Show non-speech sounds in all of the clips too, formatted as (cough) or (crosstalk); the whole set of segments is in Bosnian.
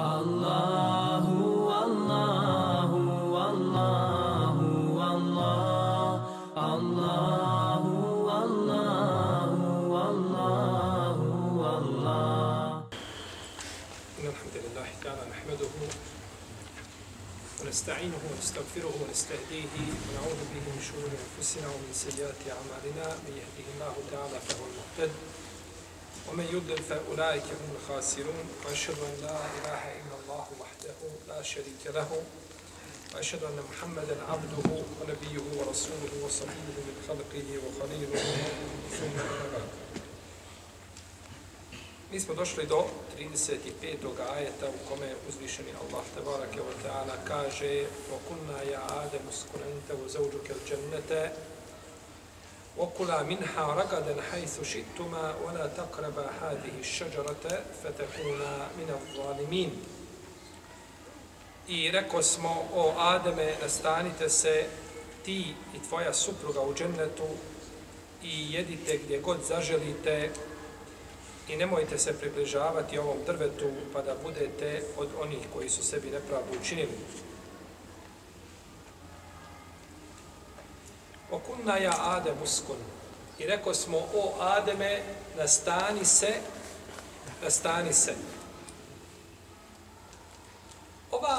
Allahu, Allahu, Allah, Allahu, Allahu, Allahu, Allah. إن الحمد لله تعالى نحمده ونستعينه ونستغفره ونستهديه ونعوذ به من شرور أنفسنا ومن سيئات أعمالنا من يهده الله تعالى فهو المهتد ومن يضلل فأولئك هم الخاسرون وأشهد أن لا إله إلا الله وحده لا شريك له وأشهد أن محمدا عبده ونبيه ورسوله وصفيه من خلقه وخليله ثم أما Mi smo došli do 35. ajeta u kome uzvišeni Allah tabarake wa ta'ala kaže وَكُنَّا يَا آدَمُ سْكُنَنْتَ وَزَوْجُكَ الْجَنَّةَ وَكُلَا مِنْهَا رَقَدًا حَيْثُ شِئْتُمَا وَلَا تَقْرَبَا هَذِهِ الشَّجَرَةَ فَتَكُونَا مِنَ الظَّالِمِينَ I reko smo, o Ademe, nastanite se ti i tvoja supruga u džennetu i jedite gdje god zaželite i nemojte se približavati ovom drvetu pa da budete od onih koji su sebi nepravdu učinili. Okunna ja Adem uskun. I rekao smo, o Ademe, nastani se, nastani se. Ova,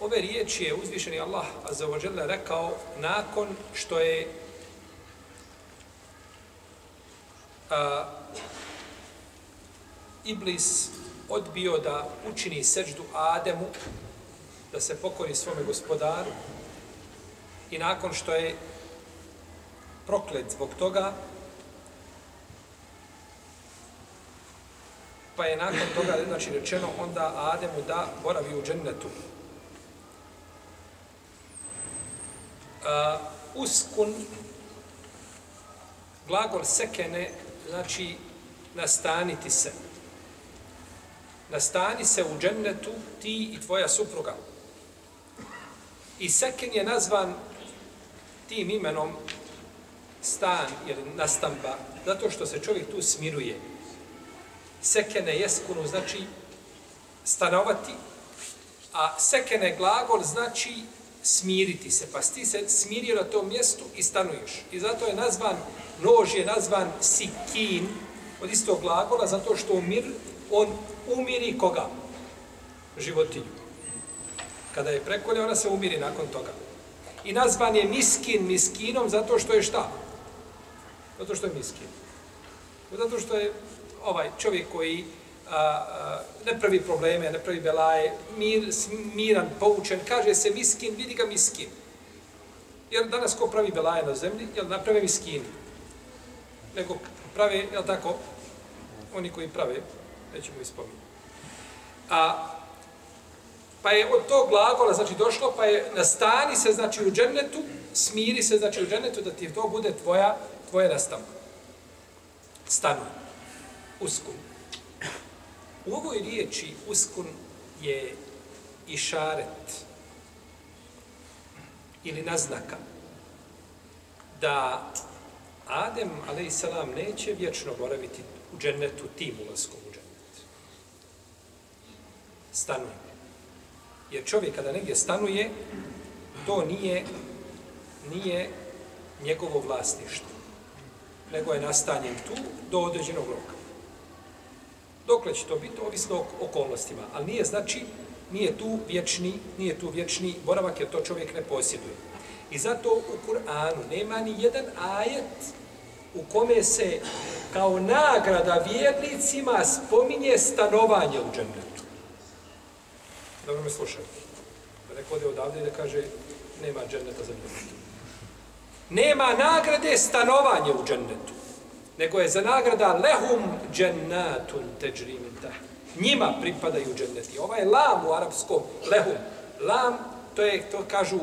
ove riječi je uzvišeni Allah Azza rekao nakon što je a, Iblis odbio da učini seđdu Ademu, da se pokori svome gospodaru i nakon što je proklet zbog toga, pa je nakon toga znači rečeno onda Ademu da boravi u džennetu. Uh, uskun, glagol sekene, znači nastaniti se nastani se u džennetu ti i tvoja supruga. I seken je nazvan tim imenom stan ili nastamba, zato što se čovjek tu smiruje. Sekene jeskunu znači stanovati, a sekene glagol znači smiriti se, pa ti se smirio na tom mjestu i stanuješ. I zato je nazvan, nož je nazvan sikin, od istog glagola, zato što mir, on umiri koga? Životinju. Kada je prekolje, ona se umiri nakon toga. I nazvan je miskin miskinom zato što je šta? Zato što je miskin. Zato što je ovaj čovjek koji a, a, ne pravi probleme, ne pravi belaje, mir, miran, poučen, kaže se miskin, vidi ga miskin. Jer danas ko pravi belaje na zemlji, jel naprave miskini. Nego prave, jel tako, oni koji prave, nećemo ispominjati. A, pa je od tog glagola, znači, došlo, pa je nastani se, znači, u džennetu, smiri se, znači, u džennetu, da ti to bude tvoja, tvoje nastavno. Stanu. Uskun. U ovoj riječi uskun je išaret ili naznaka da Adem, alaihissalam, neće vječno boraviti u džennetu tim ulaskom u džennet. Stanuje. Jer čovjek kada negdje stanuje, to nije, nije njegovo vlasništvo. Nego je nastanjen tu do određenog roka. Dokle će to biti, ovisno o okolnostima. Ali nije znači, nije tu vječni, nije tu vječni boravak, jer to čovjek ne posjeduje. I zato u Kur'anu nema ni jedan ajet u kome se kao nagrada vjernicima spominje stanovanje u džennetu. Dobro me slušajte. Da neko ode odavde da kaže nema dženneta za džennetu. Nema nagrade stanovanje u džennetu. Nego je za nagrada lehum džennatun teđrimita. Njima pripadaju dženneti. Ovaj lam u arapskom lehum. Lam, to je, to kažu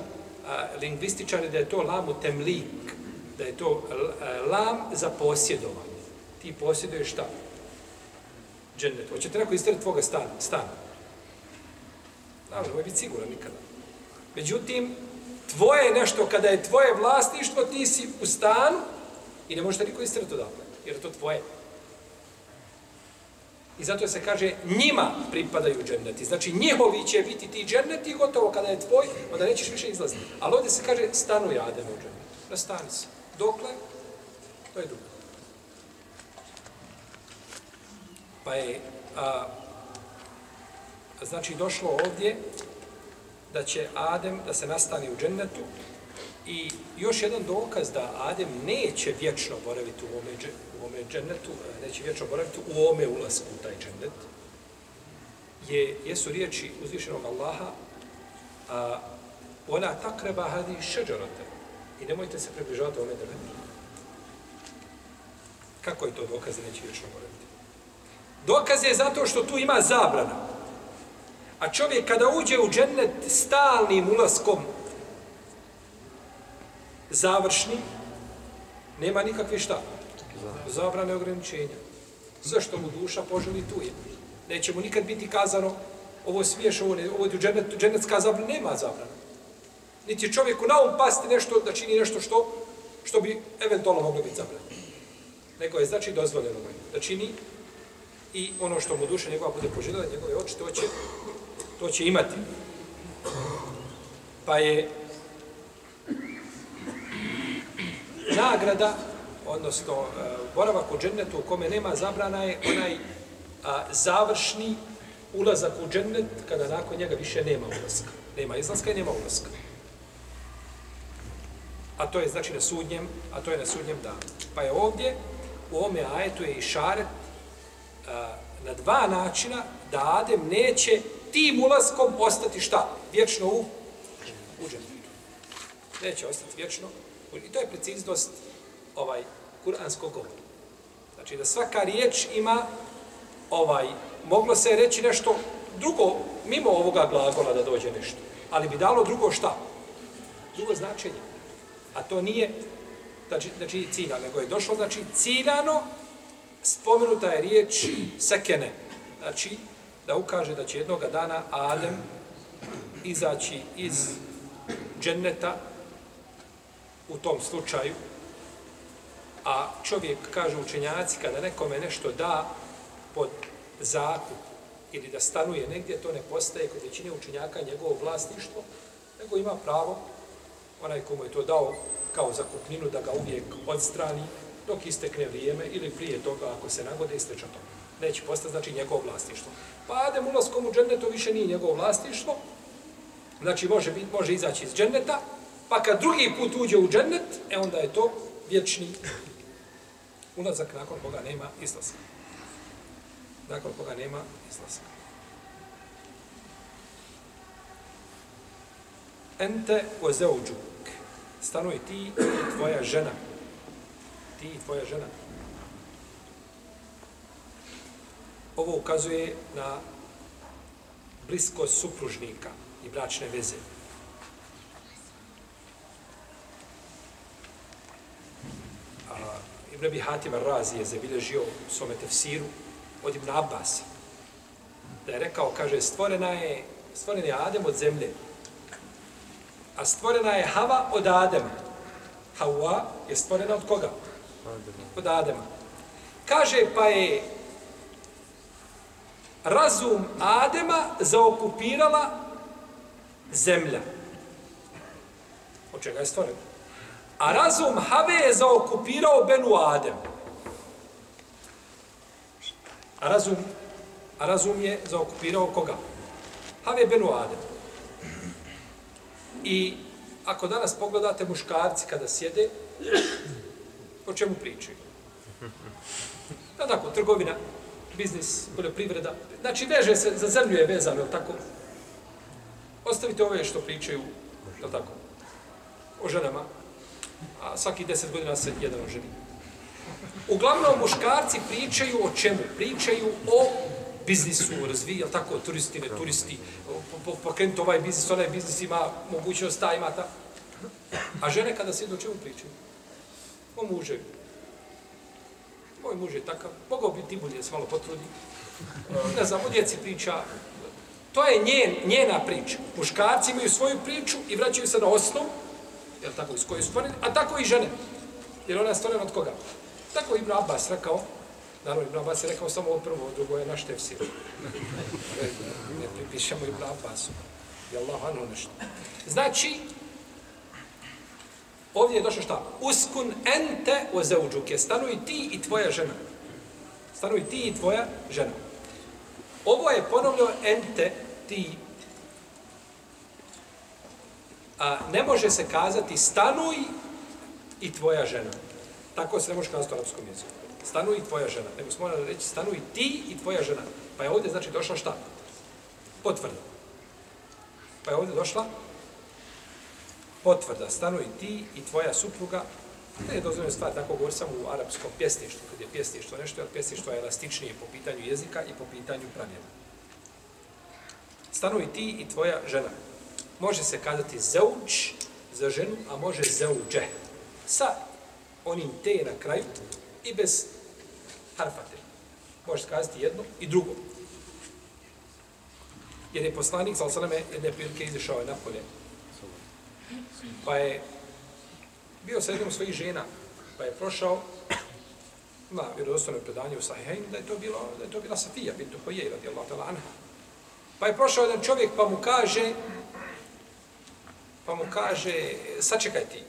a, lingvističari da je to lamu temlik da je to a, lam za posjedovanje. Ti posjeduješ šta? Džennet. Hoćete neko istrati tvoga stana? stana. Naravno, ovaj je biti siguran nikada. Međutim, tvoje je nešto, kada je tvoje vlasništvo, ti si u stanu i ne možete niko istrati odavle, jer je to tvoje. I zato se kaže njima pripadaju dženneti. Znači njihovi će biti ti dženneti gotovo kada je tvoj, onda nećeš više izlaziti. Ali ovdje se kaže stanuje Adem u džennetu. Nastani se. Dokle? To je drugo. Pa je, a, znači, došlo ovdje da će Adem da se nastani u džennetu i još jedan dokaz da Adem neće vječno boraviti u ome, u ome džennetu, e, neće vječno boraviti u ome ulasku u taj džennet, je, jesu riječi uzvišenog Allaha a, ona takreba hadi šeđarate i nemojte se približavati ome drvetu. Kako je to dokaz da neće vječno boraviti? Dokaz je zato što tu ima zabrana. A čovjek kada uđe u džennet stalnim ulaskom završni, nema nikakve šta? Zabrane ograničenja. Zašto mu duša poželi tu je? Neće mu nikad biti kazano ovo smiješ, ovo, ne, ovo je džennet, džennetska zabrana, nema zabrana. Niti čovjeku na um pasti nešto, da čini nešto što, što bi eventualno moglo biti zabrano. Nego je znači dozvoljeno da čini i ono što mu duša njegova bude poželjela, njegove oči, to će, to će imati. Pa je nagrada, odnosno e, boravak u džennetu u kome nema zabrana je onaj a, završni ulazak u džennet kada nakon njega više nema ulaska. Nema izlaska i nema ulaska. A to je znači na sudnjem, a to je na sudnjem danu. Pa je ovdje, u ome ajetu je i šaret na dva načina da Adem neće tim ulaskom ostati šta? Vječno u, u džennetu. Neće ostati vječno. I to je preciznost ovaj kuranskog govora. Znači da svaka riječ ima ovaj, moglo se reći nešto drugo, mimo ovoga glagola da dođe nešto. Ali bi dalo drugo šta? Drugo značenje. A to nije znači, znači ciljano, nego je došlo, znači ciljano spomenuta je riječ sekene. Znači, da ukaže da će jednog dana Adem izaći iz dženneta u tom slučaju, a čovjek, kaže učenjaci, kada nekome nešto da pod zakup ili da stanuje negdje, to ne postaje kod većine učenjaka njegovo vlasništvo, nego ima pravo, onaj komu je to dao kao zakupninu, da ga uvijek odstrani, dok istekne vrijeme ili prije toga, ako se nagode, isteče to. Neće postati, znači, njegovo vlasništvo. Pa Adem ulaskom u džennetu više nije njegovo vlasništvo, znači može, biti, može izaći iz dženneta, pa kad drugi put uđe u džennet, e onda je to vječni ulazak nakon koga nema izlaska. Nakon koga nema izlaska. Ente o zeuđuk. Stanuj ti i tvoja žena ti i tvoja žena. Ovo ukazuje na bliskost supružnika i bračne veze. A, Ibn Abi Hatim Ar-Razi je zabilježio u svome tefsiru od Ibn Abbas da je rekao, kaže, stvorena je, stvoren je Adem od zemlje, a stvorena je Hava od Adema. Hawa je stvorena od koga? Od Adema. Kaže, pa je razum Adema zaokupirala zemlja. Od čega je stvoren? A razum Have je zaokupirao Benu Adem. A razum, a razum je zaokupirao koga? Have je Benu Adem. I ako danas pogledate muškarci kada sjede, o čemu pričaju. Da tako, trgovina, biznis, poljoprivreda. Znači, veže se, za zemlju je vezano, je tako? Ostavite ove što pričaju, je tako? O ženama. A svaki deset godina se jedan oženi. ženi. Uglavnom, muškarci pričaju o čemu? Pričaju o biznisu, razviji, je tako? Turisti, ne turisti, pokrenuti ovaj biznis, onaj biznis ima mogućnost, ta ima ta. A žene kada se o čemu pričaju? O muže. Moj muž je takav. Mogao bi ti bolje se malo potrudi. Ne znam, u djeci priča. To je njen, njena priča. Muškarci imaju svoju priču i vraćaju se na osnovu, jel tako, iz koje su a tako i žene. Jer ona je stvorena od koga? Tako Ibn Abbas rekao, Naravno, Ibn Abbas je rekao samo ovo prvo, drugo je naš tefsir. ne pripišemo Ibn Abbasu. Je Allah anu nešto. Znači, ovdje je došlo šta? Uskun ente o zauđuke. Stanuj ti i tvoja žena. Stanuj ti i tvoja žena. Ovo je ponovno ente, ti. A ne može se kazati stanuj i tvoja žena. Tako se ne može kazati u arapskom jeziku. Stanuj i tvoja žena. Nego smo morali reći stanuj ti i tvoja žena. Pa je ovdje znači došla šta? Potvrda. Pa je ovdje došla potvrda. Stanuj ti i tvoja supruga. Ne je dozvoljeno stvar, tako govor samo u arapskom pjesništvu, kad je pjesništvo nešto, jer pjesništvo je elastičnije po pitanju jezika i po pitanju pravila. Stanuj ti i tvoja žena. Može se kazati zauč za ženu, a može zauđe. Sa onim te na kraju i bez harfate. Može se kazati jedno i drugo. Jer je poslanik, sal sveme, jedne prilike izišao je napolje. Pa je bio sa jednom svojih žena, pa je prošao na vjerodostojno predanju u Sahihajnu, da je to bilo, da je to bila Safija, bintu Hojej, radijallahu ta'la anha. Pa je prošao jedan čovjek, pa mu kaže, pa mu kaže, sačekaj ti.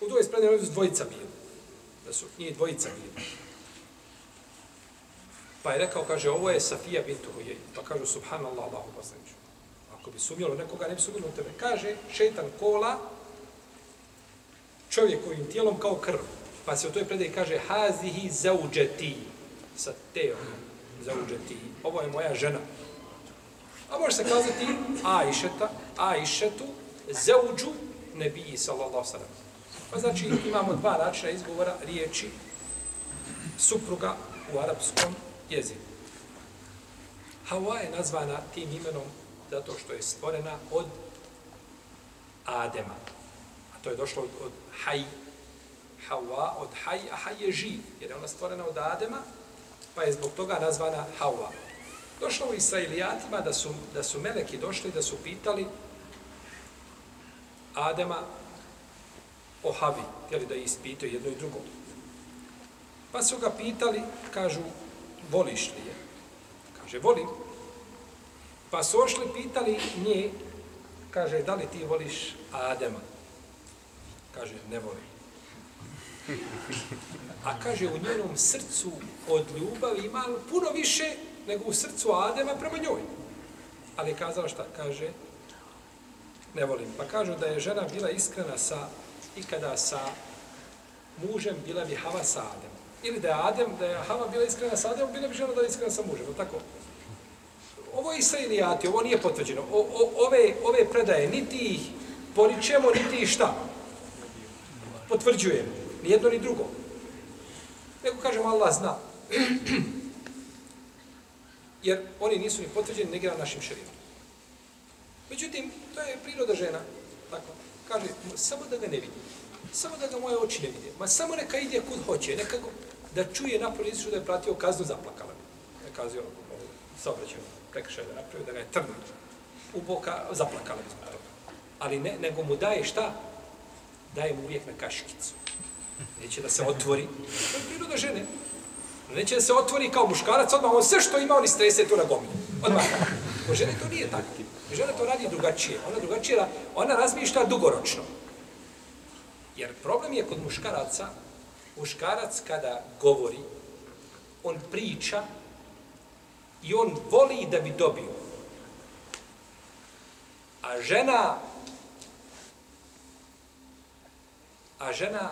U dvoje sprednje dvojica bili. Da su nije dvojica bili. Pa je rekao, kaže, ovo je Safija bintu Hujej. Pa kažu, subhanallah, Allahu poslaniću. Ako bi sumnjalo nekoga, ne bi u tebe. Kaže, šeitan kola čovjekovim tijelom kao krv. Pa se u toj predaji kaže, hazihi zauđeti. Sa teom zauđeti. Ovo je moja žena. A može se kazati Aisheta, Aishetu, zauđu nebiji, sallallahu sallam. Pa znači imamo dva načina izgovora riječi supruga u arapskom jeziku. Hawa je nazvana tim imenom zato što je stvorena od Adema. A to je došlo od, od Haj. Hawa od Haj, a Haj je živ, jer je ona stvorena od Adema, pa je zbog toga nazvana Hawa. Došlo u Israilijatima da su, da su meleki došli da su pitali Adema o Havi, htjeli da ispitaju jedno i drugo. Pa su ga pitali, kažu, voliš li je? Kaže, volim. Pa su ošli pitali nje, kaže, da li ti voliš Adema? Kaže, ne volim. A kaže, u njenom srcu od ljubavi ima puno više nego u srcu Adema prema njoj. Ali je kazala šta? Kaže, ne volim. Pa kažu da je žena bila iskrena sa, ikada sa mužem, bila bi Hava sa Adem. Ili da je Adem, da je Hava bila iskrena sa Ademom, bila bi žena da je iskrena sa mužem. Tako? Ovo je Israilijati, ovo nije potvrđeno. O, o, ove, ove predaje, niti ih poričemo, niti ih šta? Potvrđujemo. Ni jedno, ni drugo. Nego kažemo, Allah zna. (clears throat) Jer oni nisu ni potvrđeni, negira našim šerijom. Međutim, to je priroda žena. Tako. Kaže, samo da ga ne vidi. Samo da ga moje oči ne vide. Ma samo neka ide kud hoće. Neka go, da čuje napolje policu da je platio kaznu zaplakala. Ne kazio, saobraćaju, prekršaj da napravio, da ga je trno u boka, zaplakala bi zbog toga. Ali ne, nego mu daje šta? Daje mu uvijek na kaškicu. Neće da se otvori. To je priroda žene. Neće da se otvori kao muškarac, odmah on sve što ima, oni strese tu na gomilu. Odmah. Po žene to nije tako. Žena to radi drugačije. Ona drugačije, ona razmišlja dugoročno. Jer problem je kod muškaraca, muškarac kada govori, on priča i on voli da bi dobio. A žena a žena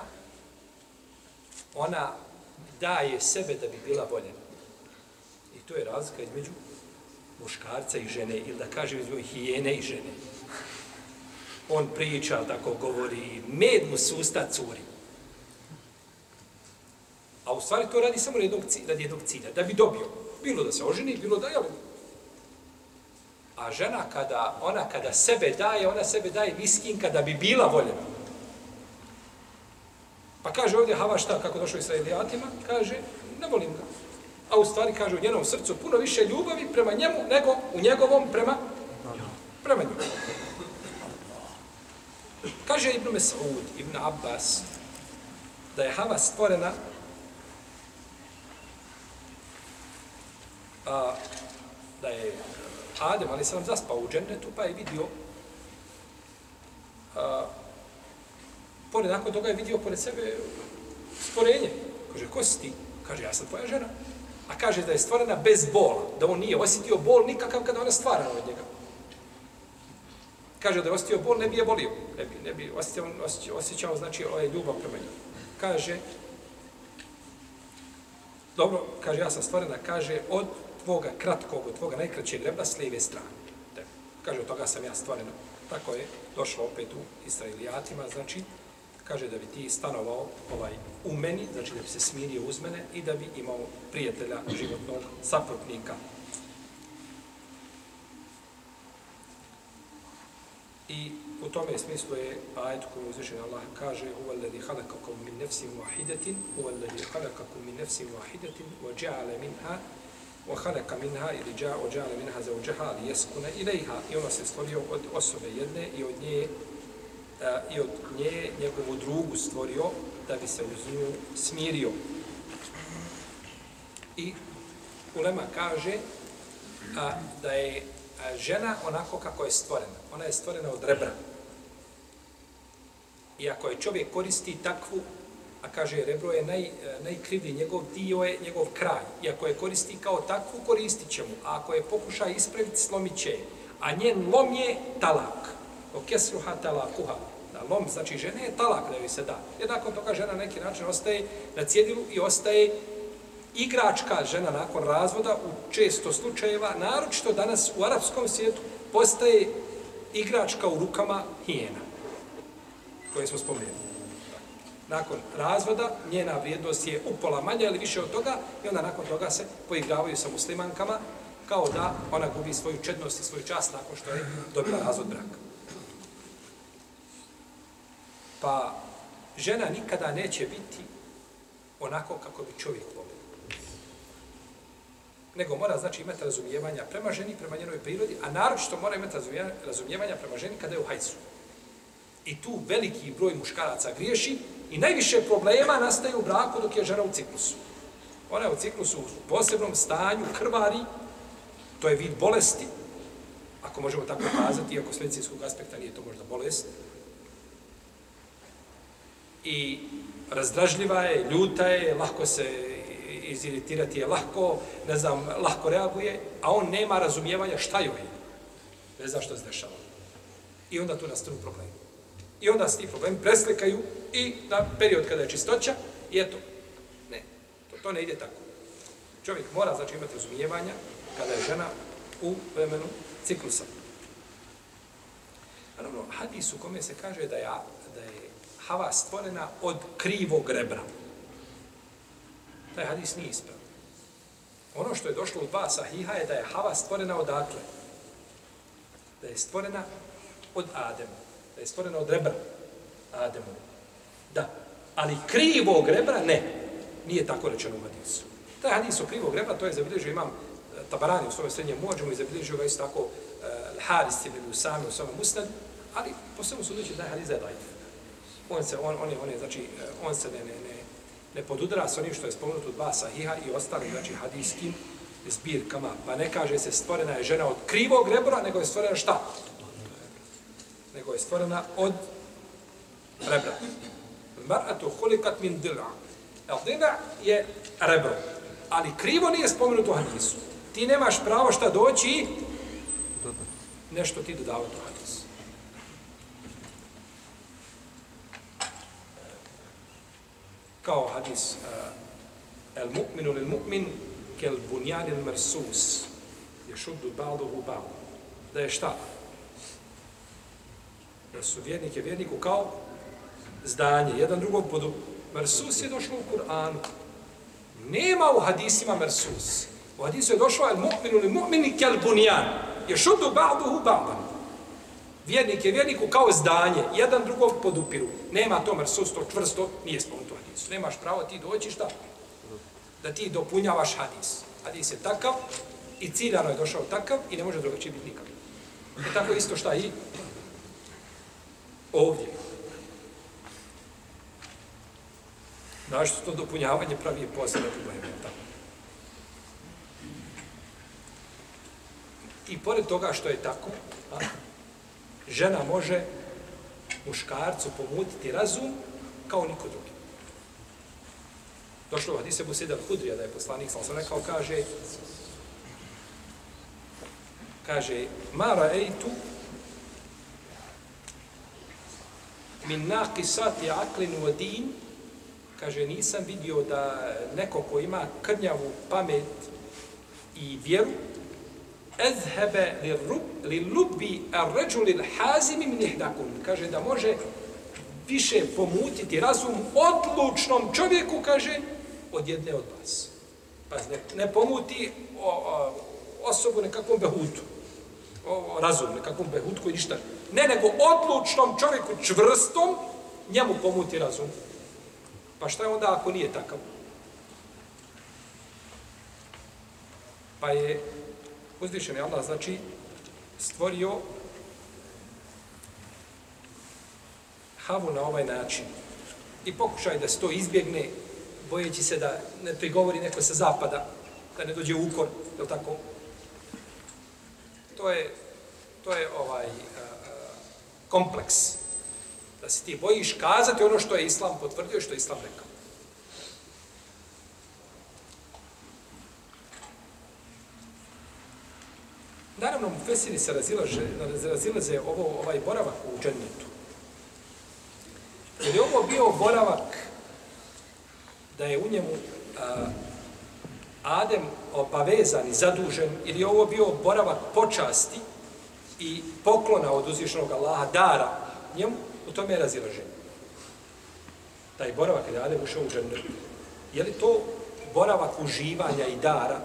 ona daje sebe da bi bila voljena. I to je razlika između muškarca i žene, ili da kažem između hijene i žene. On priča, tako govori, med mu susta curi. A u stvari to radi samo jednog radi jednog cilja, da bi dobio. Bilo da se oženi, bilo da je A žena kada, ona kada sebe daje, ona sebe daje miskin kada bi bila voljena. Pa kaže ovdje Hava šta, kako došao sa Elijatima, kaže, ne volim ga. A u stvari kaže u njenom srcu puno više ljubavi prema njemu nego u njegovom prema, prema njemu. Kaže Ibn Mes'ud, Ibn Abbas, da je Hava stvorena a, da je Adem, ali sam zaspao u džennetu, pa je vidio a, pored, nakon toga je vidio pored sebe stvorenje. Kaže, ko si ti? Kaže, ja sam tvoja žena. A kaže da je stvorena bez bola, da on nije osjetio bol nikakav kada ona stvarala od njega. Kaže da je osjetio bol, ne bi je bolio. Ne bi, ne bi osjećao, osjećao, osjećao znači, ovaj ljubav prema njemu. Kaže, dobro, kaže, ja sam stvorena, kaže, od tvoga kratkog, od tvoga najkraćeg rebra s lijeve strane. Te, kaže, od toga sam ja stvorena. Tako je došlo opet u Israilijatima, znači, kaže da bi ti stanovao ovaj u meni, znači da bi se smirio uz mene i da bi imao prijatelja životnog saprotnika. I u tome smislu je ajet koji uzvišen Allah kaže Uvalladhi halakakum min nefsim wahidatin uvalladhi halakakum min nefsim wahidatin wa ja'ala minha wa khalaqa ili ja'a wa ja'ala minha zawjaha liyaskuna i ona se stvorio od osobe jedne i od nje a, i od nje njegovu drugu stvorio da bi se uz nju smirio. I Ulema kaže a, da je a, žena onako kako je stvorena. Ona je stvorena od rebra. I ako je čovjek koristi takvu, a kaže rebro je naj, e, najkrivlji, njegov dio je njegov kraj. I ako je koristi kao takvu, koristit će mu. A ako je pokuša ispraviti, slomit će A njen lom je talak o kesruha talakuha. Da, lom, znači žene je talak da joj se da. Jednako toga žena na neki način ostaje na cjedilu i ostaje igračka žena nakon razvoda u često slučajeva, naročito danas u arapskom svijetu, postaje igračka u rukama hijena, koje smo spomenuli. Nakon razvoda, njena vrijednost je upola manja ili više od toga i onda nakon toga se poigravaju sa muslimankama kao da ona gubi svoju čednost i svoju čast nakon što je dobila razvod braka. Pa žena nikada neće biti onako kako bi čovjek volio. Nego mora znači imati razumijevanja prema ženi, prema njenoj prirodi, a naročito mora imati razumijevanja prema ženi kada je u hajcu. I tu veliki broj muškaraca griješi i najviše problema nastaje u braku dok je žena u ciklusu. Ona je u ciklusu u posebnom stanju, krvari, to je vid bolesti, ako možemo tako kazati, iako s medicinskog aspekta nije to možda bolest, i razdražljiva je, ljuta je, lahko se iziritirati je lahko, ne znam, lahko reaguje, a on nema razumijevanja šta joj je. Ne zna što se dešava. I onda tu nastanu problemi. I onda se ti problemi preslikaju i na period kada je čistoća i eto, ne, to, to ne ide tako. Čovjek mora, znači, imati razumijevanja kada je žena u vremenu ciklusa. Naravno, hadis u kome se kaže da je, da je Hava stvorena od krivog rebra. Taj hadis nije ispravan. Ono što je došlo u dva sahiha je da je Hava stvorena odatle. Da je stvorena od Adema. Da je stvorena od rebra Ademu. Da. Ali krivog rebra ne. Nije tako rečeno u hadisu. Taj hadis o krivog rebra, to je zabilježio imam e, Tabarani u svojom srednjem mođemu i zabilježio ga isto tako e, uh, Haris ibn Usami u svojom musnad, ali po svemu sudeći da je hadis da je on se on on je on je znači e, on se ne ne ne ne podudara sa onim što je spomenuto dva sahiha i ostali znači hadijskim zbirkama pa ne kaže se stvorena je žena od krivog rebra nego je stvorena šta nego je stvorena od rebra. Mar'atu hulikat min dil'a. El dil'a je rebro ali krivo nije spomenuto u hadisu. Ti nemaš pravo šta doći nešto ti dodavati u hadisu. Kao hadis uh, el mu'minu lil mu'min kel bunjan il mersus je šuddu ba'duhu ba'du. Da je šta? Da su vjernike vjerniku kao zdanje, jedan drugog podu. mersus je došlo u Kur'anu nema u hadisima mersus u hadisu je došlo el mu'minu li mu'mini kel bunjan je šuddu ba'duhu ba'du Vjernik je vjerniku kao zdanje, jedan drugog podupiru. Nema to mersus, to čvrsto, nije spomenuto hadisu. Nemaš pravo ti doći šta? Da ti dopunjavaš hadis. Hadis je takav i ciljano je došao takav i ne može drugačiji biti nikak. E tako isto šta i ovdje. Znaš što to dopunjavanje pravi je posebno probleme. Tako. I pored toga što je tako, a, žena može muškarcu pomutiti razum kao niko drugi. Došlo u hadise Busida Hudrija da je poslanik, sam sam rekao, kaže, kaže, mara ra'eitu min naqisati aqlin wa din kaže nisam vidio da neko ko ima krnjavu pamet i vjeru ezhebe li, rub, li lubi ar-rajul hazim min ihdakum kaže da može više pomutiti razum odlučnom čovjeku kaže od jedne od vas. Pa ne, ne pomuti o, o, osobu nekakvom behutu o, razum nekakvom behutu koji ništa ne nego odlučnom čovjeku čvrstom njemu pomuti razum Pa šta je onda ako nije takav? Pa je uzvišen je Allah, znači, stvorio havu na ovaj način. I pokušaj da se to izbjegne, bojeći se da ne prigovori neko sa zapada, da ne dođe ukor, je li tako? To je, to je ovaj kompleks da se ti bojiš kazati ono što je Islam potvrdio i što je Islam rekao. Naravno, mu Fesini se razilaze, razilaze ovo, ovaj boravak u džennetu. Je ovo bio boravak da je u njemu a, Adem obavezan i zadužen, ili je ovo bio boravak počasti i poklona od uzvišenog Allaha, dara njemu, U tome je razilaženje. Taj boravak kada Adem ušao u džennet, je li to boravak uživanja i dara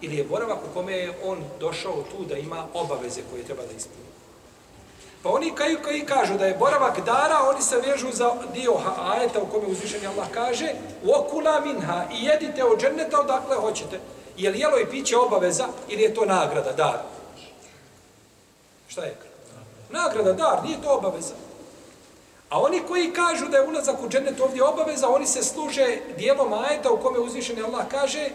ili je boravak u kome je on došao tu da ima obaveze koje treba da ispuni? Pa oni koji, koji kažu da je boravak dara, oni se vežu za dio ajeta u kome uzvišeni Allah kaže okula minha i jedite od dženneta odakle hoćete. Je li jelo i piće obaveza ili je to nagrada, dar? Šta je? Nagrada, dar, nije to obaveza. A oni koji kažu da je ulazak u džennet ovdje obaveza, oni se služe dijelom ajeta u kome uzvišeni Allah kaže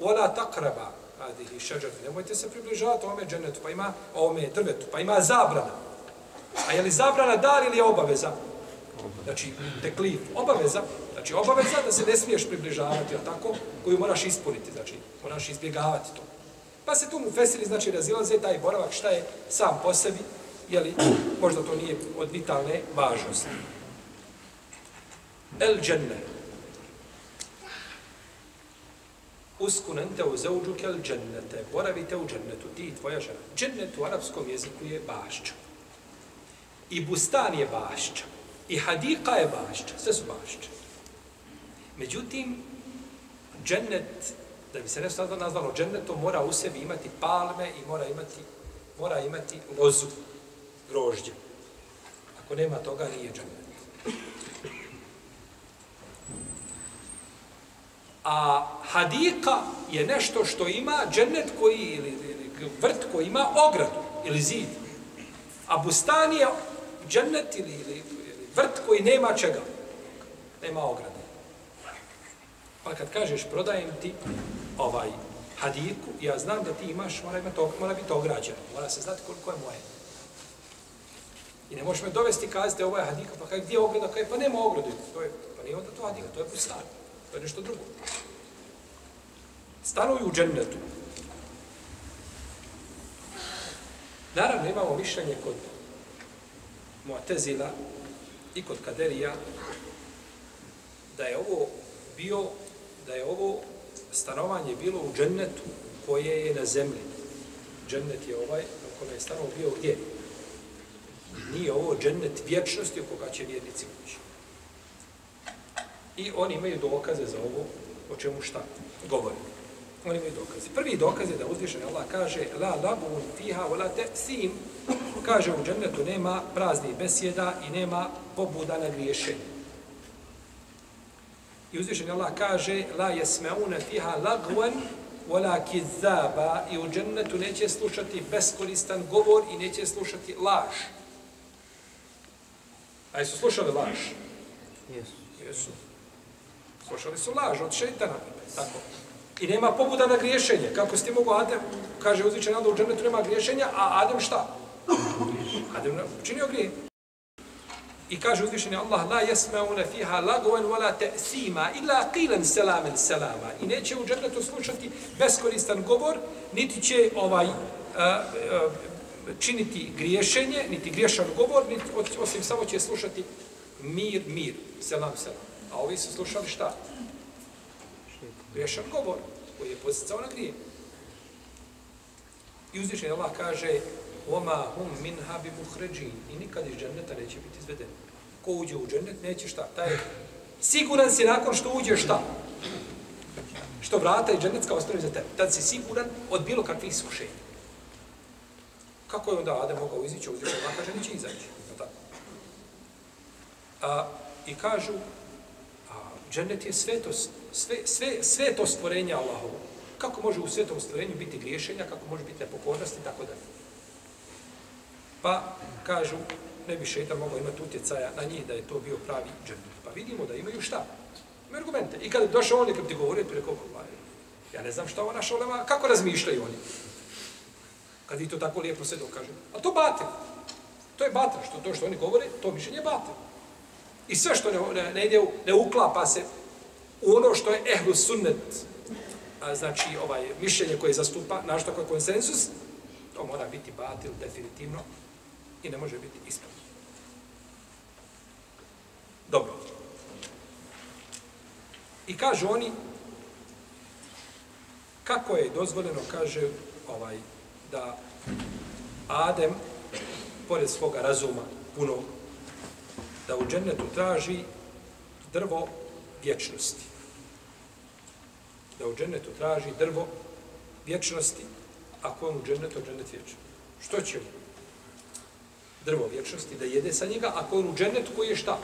Ola takraba, adihi šeđarni, nemojte se približavati ovome džennetu, pa ima ovome drvetu, pa ima zabrana. A je li zabrana dar ili je obaveza? Znači, teklif, obaveza, znači obaveza da se ne smiješ približavati, tako, koju moraš ispuniti, znači, moraš izbjegavati to. Pa se tu mu fesili, znači, razilaze taj boravak, šta je sam po sebi, jeli, možda to nije od vitalne važnosti. El dženne. Uskunente u zauđu kel džennete. Boravite u džennetu, ti i tvoja žena. Džennet u arapskom jeziku je bašća. I bustan je bašća. I hadika je bašća. Sve su bašće. Međutim, džennet, da bi se nešto nazvalo džennetom, mora u sebi imati palme i mora imati, mora imati lozu grožđe. Ako nema toga, nije džennet. A hadika je nešto što ima džennet koji, ili, ili vrt koji ima ogradu ili zid. A bustan je džennet ili, ili, ili vrt koji nema čega. Nema ograde. Pa kad kažeš prodajem ti ovaj hadiku, ja znam da ti imaš, mora, imati, mora biti ograđeno. Mora se znati koliko je moje. I ne možeš me dovesti i kazati ovo je hadika, pa kaj, gdje je ograda? Kaj, pa nema ograde. To je, pa nije onda to hadika, to je pustan. To je nešto drugo. Stanuju u džennetu. Naravno, imamo mišljenje kod Mu'tezila i kod Kaderija da je ovo bio, da je ovo stanovanje bilo u džennetu koje je na zemlji. Džennet je ovaj, u kome je stanov bio gdje? Nije ovo džennet vječnosti u koga će vjernici ući. I oni imaju dokaze za ovo, o čemu šta govori. Oni imaju dokaze. Prvi dokaz je da uzvišen Allah kaže La labun fiha wa la Kaže u džennetu nema praznih besjeda i nema pobuda na griješenje. I uzvišen Allah kaže La jesmeune fiha lagwan wala kizaba i u džennetu neće slušati beskoristan govor i neće slušati laž. A jesu slušali laž? Jesu. Jesu. Slušali su laž od šeitana. Tako. I nema pobuda na griješenje. Kako ste mogu Adem, kaže uzvičen Allah, u džennetu nema griješenja, a Adem šta? Adem činio grije. I kaže uzvišeni Allah, la jesmeune fiha lagoven wala te'sima, illa qilan selamen selama. I neće u džennetu slušati beskoristan govor, niti će ovaj, uh, uh, činiti griješenje, niti griješan govor, niti, osim samo će slušati mir, mir, selam, selam. A ovi su slušali šta? Griješan govor, koji je posjecao na grije. I uzvišeni Allah kaže, Oma hum min habi muhređin. I nikad iz dženneta neće biti izveden. Ko uđe u džennet, neće šta? Taj siguran si nakon što uđe šta? Što vrata i džennetska ostane za tebe. Tad si siguran od bilo kakvih iskušenja. Kako je onda Adem mogao izići ovdje? Allah kaže, neće izaći. Tako. A, I kažu, a, džennet je svetost, sve, sve, sve to stvorenje Allahovo. Kako može u svetom stvorenju biti griješenja, kako može biti nepokornost i tako dalje. Pa kažu, ne bi šeitan mogao imati utjecaja na njih da je to bio pravi džennet. Pa vidimo da imaju šta? Imaju argumente. I kada došao on, kad ti govorio, ti rekao, pa, ja ne znam šta ova naša olema, kako razmišljaju oni? Kad vi to tako lijepo sve dokažu. A to batil. To je batil. Što, to što oni govore, to mišljenje je batil. I sve što ne, ne, ne ide, ne uklapa se u ono što je ehlu sunnet, a, znači ovaj mišljenje koje zastupa, našto je konsensus, to mora biti batil definitivno i ne može biti ispravno. Dobro. I kažu oni, kako je dozvoljeno, kaže, ovaj, da Adem, pored svoga razuma, puno, da u džennetu traži drvo vječnosti. Da u džennetu traži drvo vječnosti, ako on u džennetu, džennet vječan. Što će mu? Drvo vječnosti, da jede sa njega, ako on u džennetu koji je šta?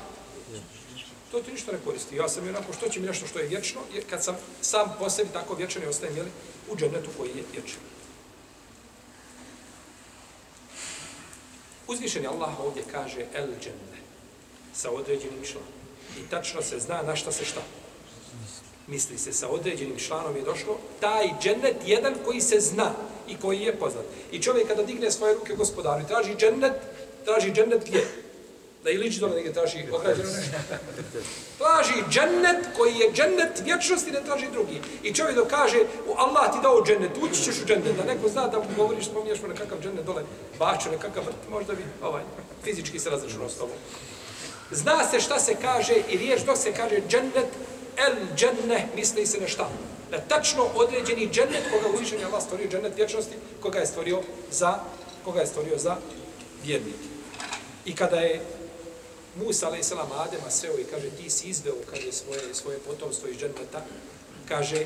To ti ništa ne koristi. Ja sam jednako, što će mi nešto što je vječno, kad sam sam po sebi tako vječan i ostajem jeli, u džennetu koji je vječan. Uzvišeni Allah ovdje kaže el dženne sa određenim članom. I tačno se zna na šta se šta. Misli se sa određenim članom je došlo taj džennet jedan koji se zna i koji je poznat. I čovjek kada digne svoje ruke gospodaru i traži džennet, traži džennet gdje? Da i liči dole negdje traži ograđeno nešto. Traži džennet koji je džennet vječnosti, ne traži drugi. I čovjek dok kaže, u Allah ti dao džennet, ući ćeš u džennet, da neko zna da mu govoriš, spominješ mu nekakav džennet dole, baču nekakav vrt, možda bi ovaj, fizički se razračunao s tobom. Zna se šta se kaže i riješ dok se kaže džennet, el dženne, misli se na šta? Na tačno određeni džennet koga uzvišen je Allah stvorio džennet vječnosti, koga je stvorio za, koga je stvorio za vjernike. I kada je Musa, ali Adema, sveo i kaže, ti si izveo, kaže, svoje, svoje potomstvo iz dženneta, kaže,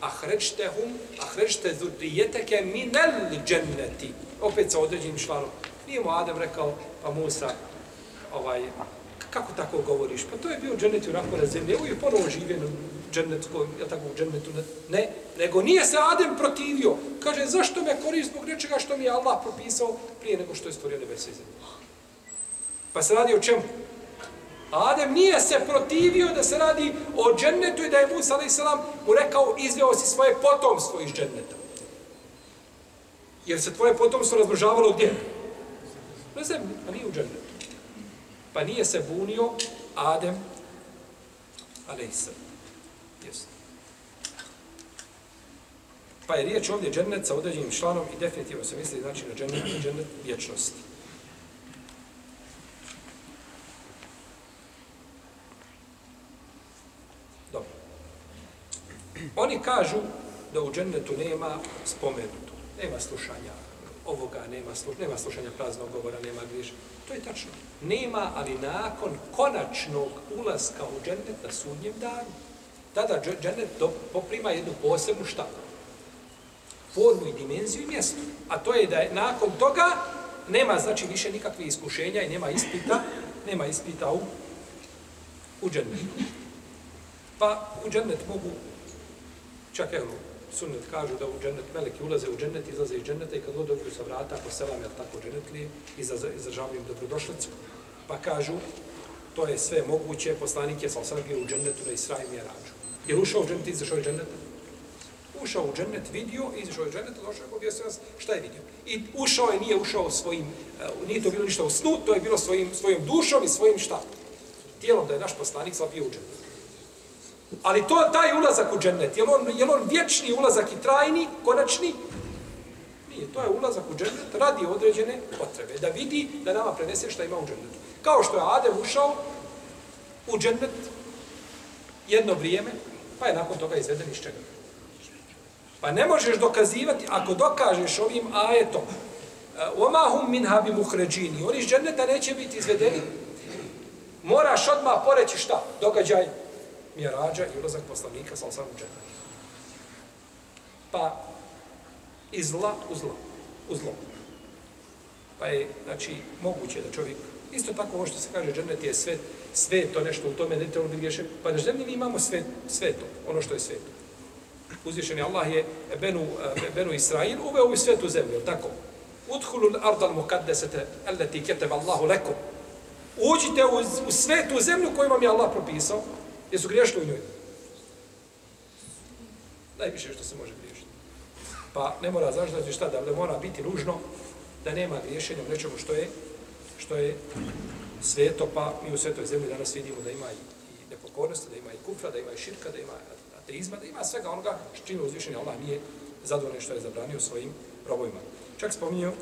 ahrećtehum, ahrećte zurrijeteke minel dženneti. Opet sa određenim članom. Nije mu Adem rekao, pa Musa, ovaj, kako tako govoriš? Pa to je bio džennet u rakora zemlje, evo je ponovo živjen u džennetu, ja tako u džennetu, ne, nego nije se Adem protivio. Kaže, zašto me koriš zbog nečega što mi je Allah propisao prije nego što je stvorio nebesa i zemlje? Pa se radi o čemu? Adem nije se protivio da se radi o džennetu i da je Musa a.s. mu rekao izveo si svoje potomstvo iz dženneta. Jer se tvoje potomstvo razmnožavalo gdje? Na zemlji, a nije u džennetu. Pa nije se bunio Adem a.s. Jesu. Pa je riječ ovdje džennet sa određenim članom i definitivno se misli znači na džennet, na džennet vječnosti. Oni kažu da u džennetu nema spomenuto, nema slušanja ovoga, nema, sluš, nema slušanja praznog govora, nema griža. To je tačno. Nema, ali nakon konačnog ulaska u džennet na sudnjem danu, tada džennet do, poprima jednu posebnu šta? Formu i dimenziju i mjesto. A to je da je nakon toga nema znači više nikakve iskušenja i nema ispita, nema ispita u, u džennetu. Pa u džennet mogu Čak evo, sunnet kažu da u džennet, meleki ulaze u džennet, izlaze iz dženneta i kad god dođu sa vrata, po selam, je tako džennet izražavaju im dobrodošlicu. Pa kažu, to je sve moguće, poslanik je sam bio u džennetu na Isra i Mjerađu. Je ušao u džennet, izašao iz dženneta? Ušao u džennet, vidio, izašao iz dženneta, došao je objasnio nas šta je vidio. I ušao je, nije ušao svojim, eh, nije to bilo ništa u snu, to je bilo svojim, svojim dušom i svojim šta? Tijelom da je naš poslanik sa bio u džennet. Ali to taj ulazak u džennet, je on, je on vječni ulazak i trajni, konačni? Nije, to je ulazak u džennet radi određene potrebe, da vidi, da nama prenese šta ima u džennetu. Kao što je Adem ušao u džennet jedno vrijeme, pa je nakon toga izveden iz čega. Pa ne možeš dokazivati, ako dokažeš ovim ajetom, وَمَا هُمْ مِنْهَا بِمُحْرَجِينِ Oni iz dženneta neće biti izvedeni. Moraš odmah poreći šta? Događaj mjerađa i ulazak poslanika sa osam džennet. Pa iz zla u zlo. U zlo. Pa je, znači, moguće da čovjek Isto tako ovo što se kaže, džennet je svet, sve to nešto u tome, ne trebalo biti griješen. Pa na zemlji mi imamo sve, sve to, ono što je sveto. Uzvišeni Allah je Benu, eh, Benu Israil uveo u svetu zemlju, tako? Udhulu ardal mukaddesete, allati keteb Allahu lekom. Uđite u, u svetu zemlju koju vam je Allah propisao, Jesu griješili u njoj. Najviše što se može griješiti. Pa ne mora zašto šta, da, da mora biti nužno da nema griješenja u nečemu što je što je sveto, pa mi u svetoj zemlji danas vidimo da ima i, i nepokornosti, da ima i kufra, da ima i širka, da ima ateizma, da ima svega onoga što čini uzvišenje Allah nije zadovoljno što je zabranio svojim robovima. Čak spominio,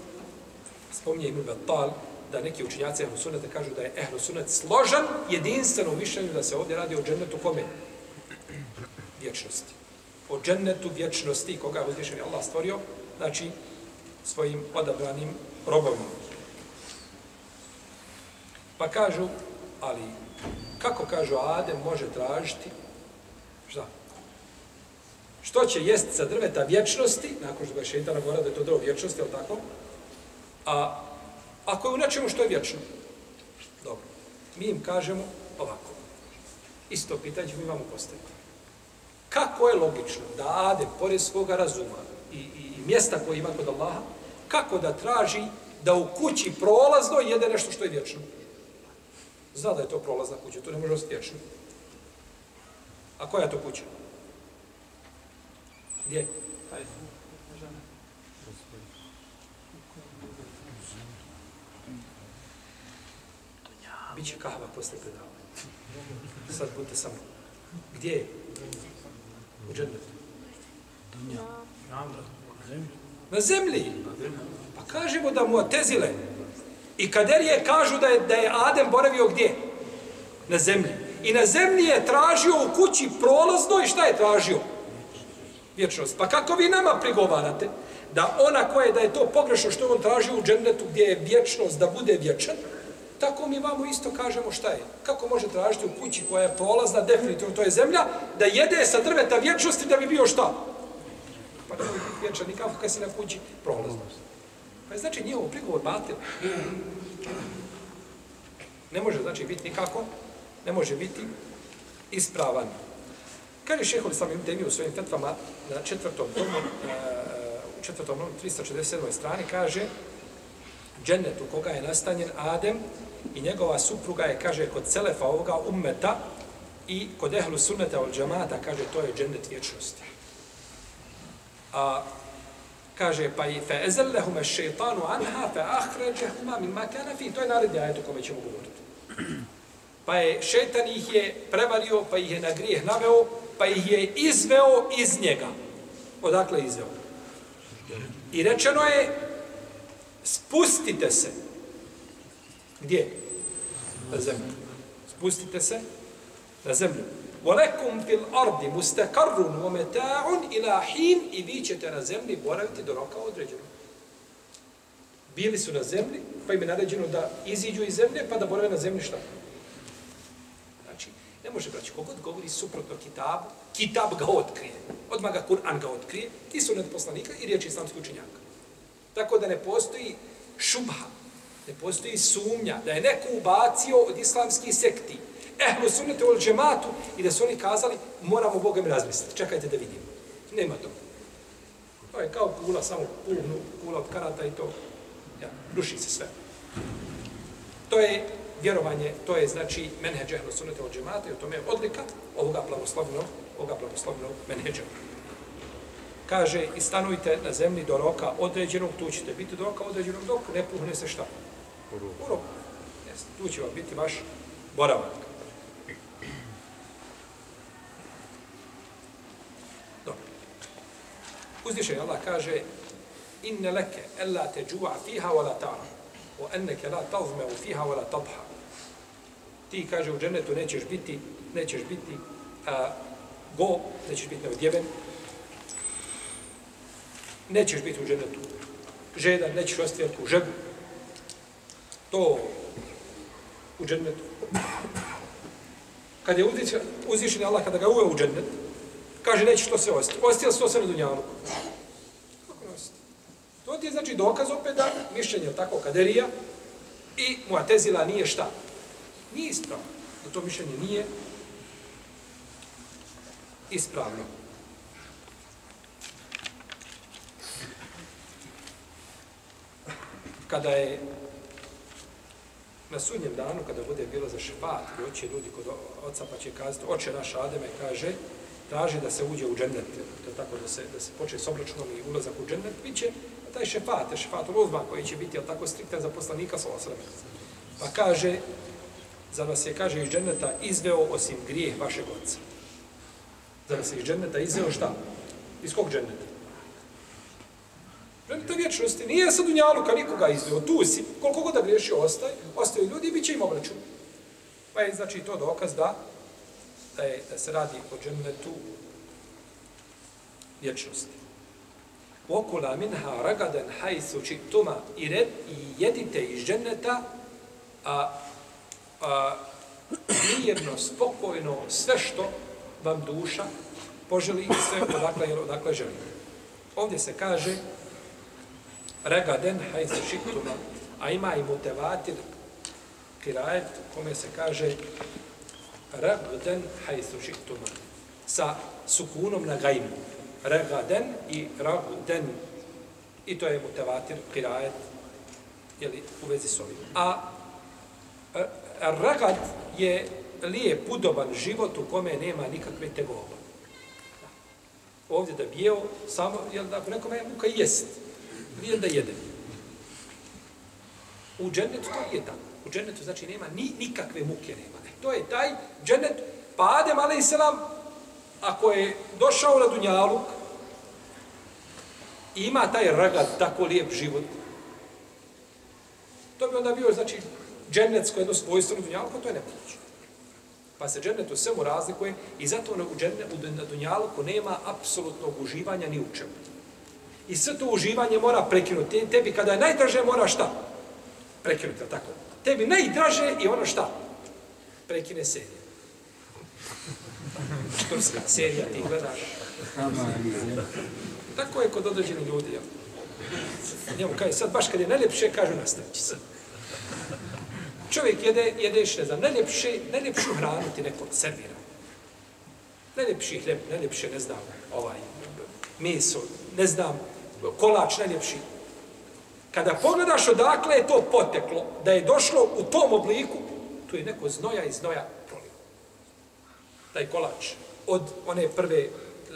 spominje Ibn Battal, da neki učinjaci Ehlu Sunnata kažu da je Ehlu Sunnat složan jedinstveno u mišljenju da se ovdje radi o džennetu kome? Vječnosti. O džennetu vječnosti koga je uzvišen Allah stvorio, znači svojim odabranim robovima. Pa kažu, ali kako kažu Adem može tražiti? Šta? Što će jest sa drveta vječnosti, nakon što ga je šeitana govora da je to drvo vječnosti, je tako? A ako je u nečemu što je vječno? Dobro. Mi im kažemo ovako. Isto pitanje ćemo imamo postaviti. Kako je logično da Adem, pored svoga razuma i, i mjesta koje ima kod Allaha, kako da traži da u kući prolazno jede nešto što je vječno? Zna da je to prolazna kuća, to ne može ostati vječno. A koja je to kuća? Gdje? Biće kahva posle predavanja. Sad budete samo. Gdje je? U džennetu. Na zemlji. Pa kažemo da mu atezile. I kaderije kažu da je, da je Adem boravio gdje? Na zemlji. I na zemlji je tražio u kući prolazno i šta je tražio? Vječnost. Pa kako vi nama prigovarate da ona koja je da je to pogrešno što on traži u džennetu gdje je vječnost da bude vječan, tako mi vamo isto kažemo šta je. Kako može tražiti u kući koja je polazna, definitivno to je zemlja, da jede sa drveta vječnosti da bi bio šta? Pa ne može biti vječan nikako kad si na kući prolazna. Pa je znači njihov prigovor batil. Ne može znači biti nikako, ne može biti ispravan. Kaže šehol sam Ibn u svojim fetvama na četvrtom tomu, eh, u četvrtom tomu, 347. strani, kaže džennet u koga je nastanjen Adem i njegova supruga je, kaže, kod selefa ovoga ummeta i kod ehlu sunneta od džamata, kaže, to je džennet vječnosti. A kaže pa i fe ezellehume šeitanu anha fa ahređehuma min kana fi to je naredni ajet o kome ćemo govoriti. Pa je šejtan ih je prevario pa ih je na grijeh naveo pa ih je izveo iz njega. Odakle izveo? I rečeno je spustite se gdje na zemlju spustite se na zemlju وَلَكُمْ فِي الْأَرْضِ مُسْتَكَرٌ وَمَتَاعٌ إِلَا حِينٍ I vi ćete na zemlji boraviti do roka određeno. Bili su na zemlji, pa im je naređeno da iziđu iz zemlje, pa da borave na zemlji šta? Znači, ne može braći, kogod govori suprotno kitabu, kitab ga otkrije. Odmah ga Kur'an ga otkrije, i sunet poslanika i riječi islamskih učenjaka. Tako da ne postoji šubha, ne postoji sumnja da je neko ubacio od islamskih sekti ehlu sunnete ul džematu i da su oni kazali moramo Boga mi razmisliti, čekajte da vidimo. Nema to. To je kao kula, samo puhnu, kula od karata i to, ja, ruši se sve. To je vjerovanje, to je znači menheđ ehlu sunnete ul džemata i o tome je odlika ovoga plavoslavnog, ovoga plavoslavnog menheđa kaže i stanujte na zemlji do roka određenog, tu ćete biti do roka određenog dok ne puhne se šta? U rok. Jeste, tu će vam biti vaš boravak. Dobro. Uzvišen Allah kaže inne leke ella te džu'a fiha wa la ta'ra wa enneke la tazme u fiha wa la tadha ti kaže u džennetu nećeš biti nećeš biti a, go, nećeš biti neodjeven nećeš biti u džennetu žedan, nećeš ostati u žegu to u džennetu kad je uzvišen Allah kada ga uveo u džennet kaže nećeš to sve ostati ostijel se to sve na dunjalu To ti je znači dokaz opet da mišljenje tako kaderija i muatezila nije šta? Nije ispravno. Da to mišljenje nije ispravno. Kada je na sudnjem danu, kada bude bilo za šefat, doće ljudi kod oca pa će kazati, oče naš Ademe kaže, traži da se uđe u džennet, to je tako da se, da se počne s obračunom i ulazak u džennet, bit će taj šefat, šefat ulozba koji će biti, tako, striktan za poslanika sa osrame. Pa kaže, za vas je, kaže, iz dženneta izveo osim grijeh vašeg oca. Za vas je iz dženneta izveo šta? Iz kog dženneta? Dženneta vječnosti. Nije sad u njaluka nikoga izveo. Tu si, koliko god da griješi ostaje, ostaju ljudi i bit će im obračun. Pa je, znači, to dokaz da, da, je, da se radi o džennetu vječnosti. Okula minha ragaden hajsu čiktuma i, red, i jedite iz dženneta a, a, mirno, spokojno, sve što vam duša poželi i sve odakle, odakle želite. Ovdje se kaže regaden hajsu šiktuma, a ima i mutevatir kirajet kome se kaže regaden hajsu šiktuma sa sukunom na gajmu regaden i ragden. I to je mutevatir, kirajet, jeli, u vezi s ovim. A ragad je lijep, udoban život u kome nema nikakve tegoba. Ovdje da bijeo, samo, jel da, nekome je muka jest, nije da jede. U džennetu to nije tako. U džennetu znači nema ni, nikakve muke nema. E, to je taj džennet, pa Adem, ali i selam, ako je došao na Dunjaluk i ima taj ragad, tako lijep život, to bi onda bio, znači, džennetsko jedno svojstvo na Dunjaluku, to je nemoguće. Pa se džennet u svemu razlikuje i zato na, u džennet, na Dunjaluku nema apsolutnog uživanja ni u čemu. I sve to uživanje mora prekinuti. Tebi kada je najdraže mora šta? Prekinuti, tako? Tebi najdraže i ono šta? Prekine serija. turska serija, ti gledaš. Tako je kod određeni ljudi. Ja. Njemu kaže, sad baš kad je najljepše, kažu nastavit se. Čovjek jede, jedeš, ne znam, najljepše, najljepšu hranu ti neko servira. Najljepši hljeb, najljepše, ne znam, ovaj, meso, ne znam, kolač najljepši. Kada pogledaš odakle je to poteklo, da je došlo u tom obliku, tu je neko znoja i znoja taj kolač od one prve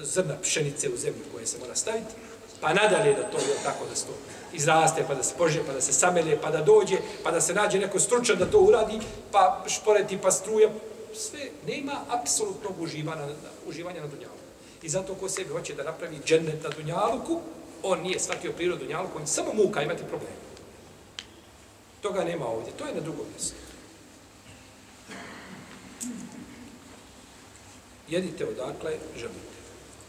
zrna pšenice u zemlju koje se mora staviti, pa nadalje da to je tako da se to izraste, pa da se požije, pa da se samelje, pa da dođe, pa da se nađe neko stručan da to uradi, pa šporeti, pa struje, sve, nema apsolutnog uživanja, uživanja na dunjalu. I zato ko sebi hoće da napravi džennet na Dunjaluku, on nije shvatio prirodu njalku, on samo muka imati problem. Toga nema ovdje, to je na drugom mjestu. jedite odakle želite.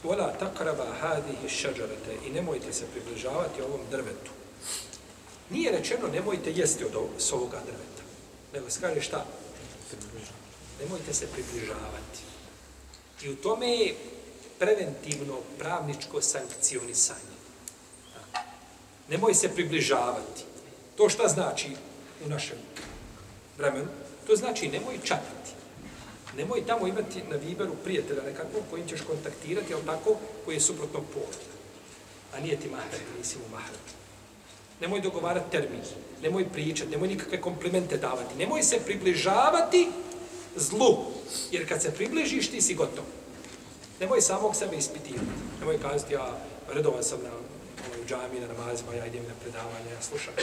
Vola takrava hadihi šađarate i nemojte se približavati ovom drvetu. Nije rečeno nemojte jesti od ovog, s ovoga drveta. Nego se kaže šta? Nemojte se približavati. I u tome je preventivno pravničko sankcionisanje. Nemoj se približavati. To šta znači u našem vremenu? To znači nemoj čatati. Nemoj tamo imati na Viberu prijatelja nekakvog kojim ćeš kontaktirati, ali tako, koji je suprotnog pola. A nije ti mahar, nisi mu mahar. Nemoj dogovarati termin, nemoj pričati, nemoj nikakve komplimente davati, nemoj se približavati zlu, jer kad se približiš, ti si gotov. Nemoj samog sebe ispitivati. Nemoj kazati, ja, redovan sam na džami, na namazima, ja idem na predavanje, ja slušam.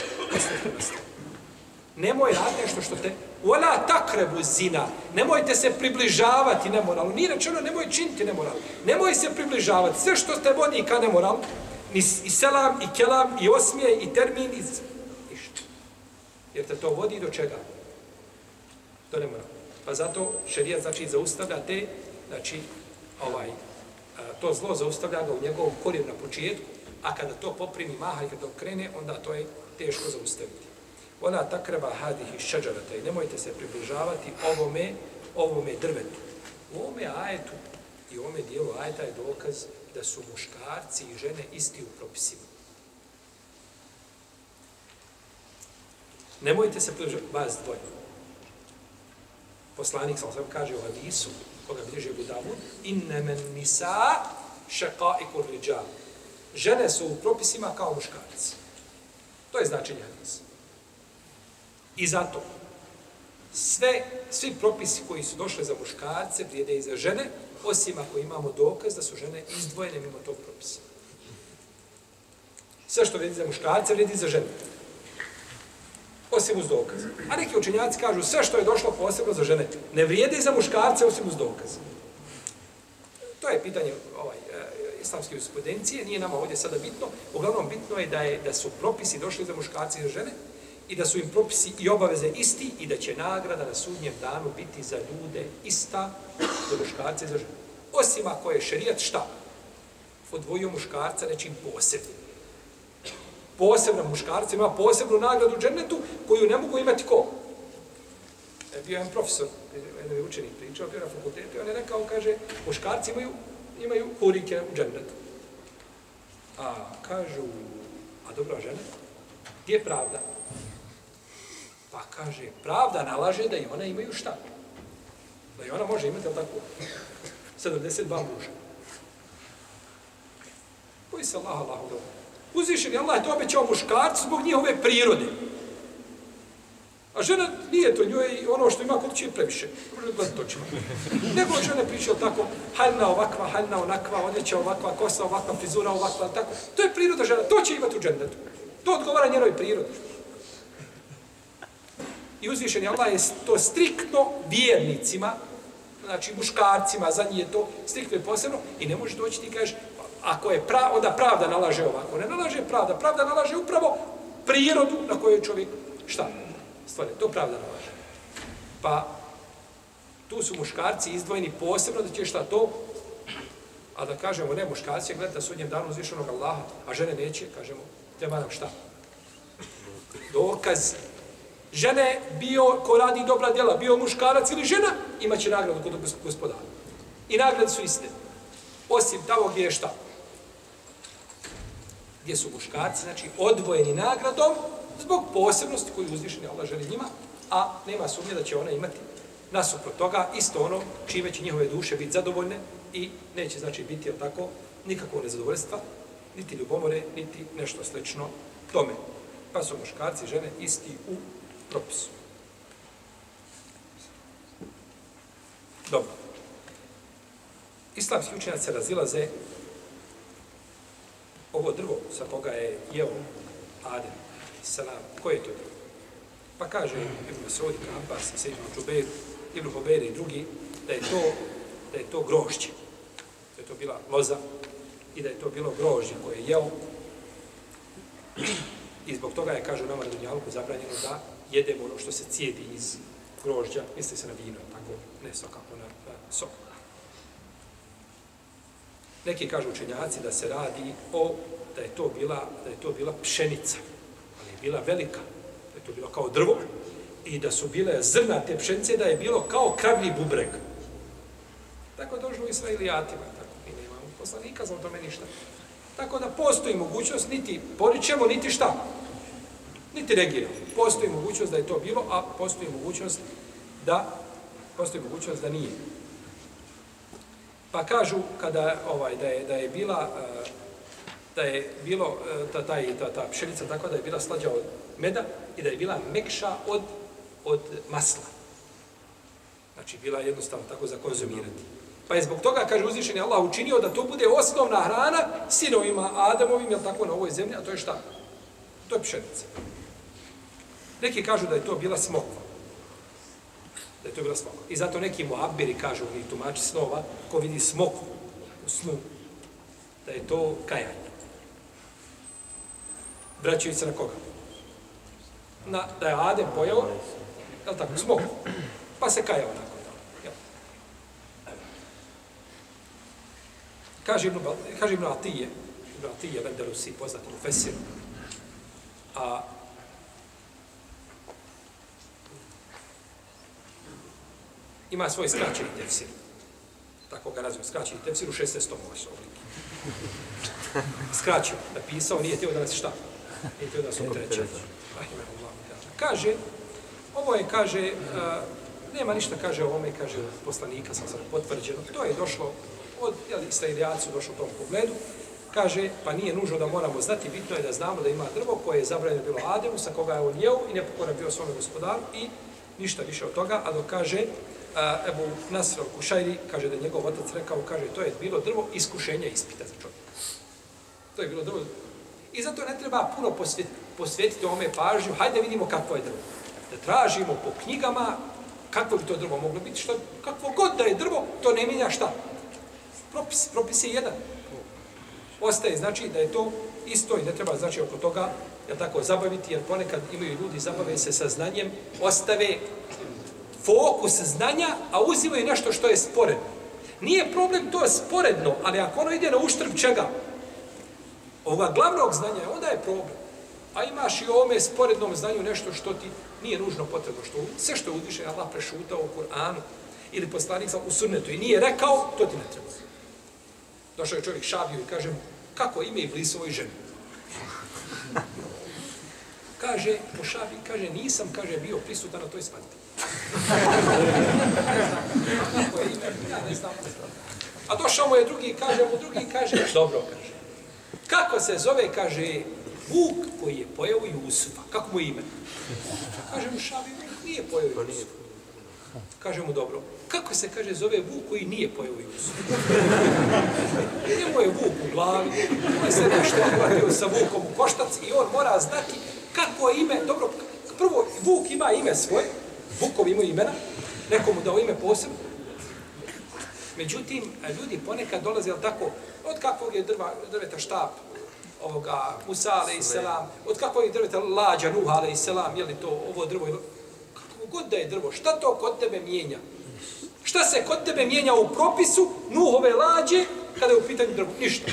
Nemoj raditi nešto što te... Ona takrebu zina. Nemojte se približavati nemoralu. Nije rečeno nemoj činiti nemoral. Nemoj se približavati. Sve što te vodi ka nemoralu, ni i selam, i kelam, i osmije, i termin, i ništa. Jer te to vodi do čega? Do nemoral. Pa zato šerijat znači zaustavlja te, znači, ovaj, to zlo zaustavlja ga u njegovom korijenu na početku, a kada to poprimi maha i kada to krene, onda to je teško zaustaviti. Ona takreba hadih iz i nemojte se približavati ovome, ovome drvetu. U ovome ajetu i u ovome dijelu ajeta je dokaz da su muškarci i žene isti u propisima. Nemojte se približavati, vas dvoje. Poslanik sam kaže u hadisu, koga bliže Budavud, inne men nisa šeqa i. Žene su u propisima kao muškarci. To je značenje hadisa. I zato sve, svi propisi koji su došli za muškarce vrijede i za žene, osim ako imamo dokaz da su žene izdvojene mimo tog propisa. Sve što vrijedi za muškarce vrijedi za žene. Osim uz dokaz. A neki učenjaci kažu sve što je došlo posebno za žene ne vrijedi za muškarce osim uz dokaz. To je pitanje ovaj, islamske jurisprudencije, nije nama ovdje sada bitno. Uglavnom bitno je da, je da su propisi došli za muškarce i za žene, i da su im propisi i obaveze isti i da će nagrada na sudnjem danu biti za ljude ista, za muškarce i za žene. Osim ako je šerijat šta? Odvojio muškarca nečim posebnim. Posebno muškarca ima posebnu nagradu u džennetu koju ne mogu imati ko? E, bio jedan profesor, jedan je učenik pričao, bio na fakultetu, on je rekao, kaže, muškarci imaju, imaju hurike u džennetu. A kažu, a dobra žena, gdje je pravda? Pa kaže, pravda nalaže da i ona imaju šta? Da i ona može imati, ali tako, 72 muža. Koji se Allah, Allah, dobro. Uzvišen je Allah to obećao muškarcu zbog njihove prirode. A žena nije to njoj ono što ima kod će previše. Može da to čima. Nego žene pričaju tako, haljna ovakva, haljna onakva, odjeća ovakva, kosa ovakva, frizura ovakva, tako. To je priroda žena, to će imati u džendetu. To odgovara njenoj prirodi. I uzvišen je Allah je to striktno vjernicima, znači muškarcima, za njih je to striktno i posebno, i ne može doći ti kažeš, ako je pra, onda pravda nalaže ovako. Ne nalaže pravda, pravda nalaže upravo prirodu na kojoj čovjek, šta? Stvari, to pravda nalaže. Pa, tu su muškarci izdvojeni posebno da će šta to, a da kažemo, ne, muškarci je gledati sudnjem danu uzvišenog Allaha, a žene neće, kažemo, treba nam šta? Dokaz žene bio ko radi dobra djela, bio muškarac ili žena, imaće nagradu kod gospodara. I nagrade su iste. Osim tamo gdje je šta? Gdje su muškarci, znači odvojeni nagradom zbog posebnosti koju uzvišeni Allah želi njima, a nema sumnje da će ona imati nasuprot toga isto ono čime će njihove duše biti zadovoljne i neće znači biti tako nikakvo nezadovoljstva, niti ljubomore, niti nešto slično tome. Pa su muškarci i žene isti u propisu. Dobro. Islamski učenjaci se razilaze ovo drvo sa koga je jeo Adem, salam, Ko je to drugi? Pa kaže Ibn Masud, Ibn Abbas, Ibn Džubeir, Ibn Hobeir i drugi, da je to, da je to grožđe. Da je to bila loza i da je to bilo grožđe koje je jeo. I zbog toga je, kažu nama na Dunjalku, zabranjeno da jedemo ono što se cijedi iz grožđa, misli se na vino, tako, ne svakako na, na sok. Neki kažu učenjaci da se radi o, da je to bila, da je to bila pšenica, bila velika, da je to bilo kao drvo, i da su bile zrna te pšenice, da je bilo kao kravlji bubreg. Tako je došlo u Israilijatima, tako mi nemamo poslanika za tome ništa. Tako da postoji mogućnost, niti poričemo, niti šta, niti negiramo. Postoji mogućnost da je to bilo, a postoji mogućnost da postoji mogućnost da nije. Pa kažu kada ovaj da je da je bila eh, da je bilo e, ta ta ta, ta pšenica tako da je bila slađa od meda i da je bila mekša od od masla. Znači bila jednostavno tako za konzumirati. Pa je zbog toga, kaže uzvišeni Allah, učinio da to bude osnovna hrana sinovima Adamovim, jel tako, na ovoj zemlji, a to je šta? To je pšenica. Neki kažu da je to bila smokva. Da je to bila smokva. I zato neki muabiri kažu, oni tumači snova, ko vidi smokvu u snu, da je to kajanje. Vraćaju se na koga? Na, da je Adem pojao, je li tako, smog. Pa se kajao nakon toga. Kaže Ibn, kaže Ibn Atije, Ibn Atije, Vendelusi, poznati u Fesiru, a ima svoj skraćeni tefsir. Tako ga nazivamo, skraćeni tefsir u 16. tomova su obliki. Skraćio, napisao, nije teo da nas šta? Da. Kaže, ovo je, kaže, uh, nema ništa, kaže, o ovome, kaže, poslanika, sam sad potvrđeno. To je došlo od, jel, israelijacu došlo u tom pogledu. Kaže, pa nije nužno da moramo znati, bitno je da znamo da ima drvo koje je zabranjeno bilo Ademu, sa koga je on jeo i nepokoran bio svome gospodaru i ništa više od toga, a dok kaže, uh, Ebu Nasr al-Kušajri, kaže da je njegov otac rekao, kaže, to je bilo drvo iskušenja ispita za čovjeka. To je bilo drvo. I zato ne treba puno posvjetiti, posvjetiti ome pažnju, hajde vidimo kakvo je drvo. Da tražimo po knjigama kakvo bi to drvo moglo biti, što, kakvo god da je drvo, to ne mijenja šta? Propis, propis je jedan. Ostaje, znači, da je to isto i ne treba, znači, oko toga, ja tako, zabaviti, jer ponekad imaju ljudi, zabave se sa znanjem, ostave fokus znanja, a uzimaju nešto što je sporedno. Nije problem to sporedno, ali ako ono ide na uštrb čega? Ovoga glavnog znanja, onda je problem. A imaš i ovome sporednom znanju nešto što ti nije nužno potrebno. Što, sve što je uzvišen Allah prešutao u Kur'anu ili poslanik u sunnetu i nije rekao, to ti ne treba. Došao je čovjek šabio i kaže mu, kako ime i blisovo i ženu? Kaže, po šabi, kaže, nisam, kaže, bio prisutan na toj svadbi. A došao mu je drugi, kaže mu drugi, kaže, dobro, kaže. Kako se zove, kaže, Vuk koji je pojeo Jusufa. Kako mu ime? Kaže mu Šabi, nije pojeo Jusufa. Kaže mu, dobro. Kako se, kaže, zove Vuk koji nije pojeo Jusufa? Njemu je Vuk u glavi, on se nešto uhvatio sa Vukom u koštac i on mora znati kako je ime, dobro, prvo, Vuk ima ime svoje, Vukovi imaju imena, nekomu dao ime posebno. Međutim, ljudi ponekad dolaze, jel tako, od kakvog je drva, drveta štap, ovoga Musa alaih selam, od kakvog je drveta lađa Nuh alaih selam, je li to ovo drvo, kako god da je drvo, šta to kod tebe mijenja? Šta se kod tebe mijenja u propisu Nuhove lađe kada je u pitanju drvo? Ništa.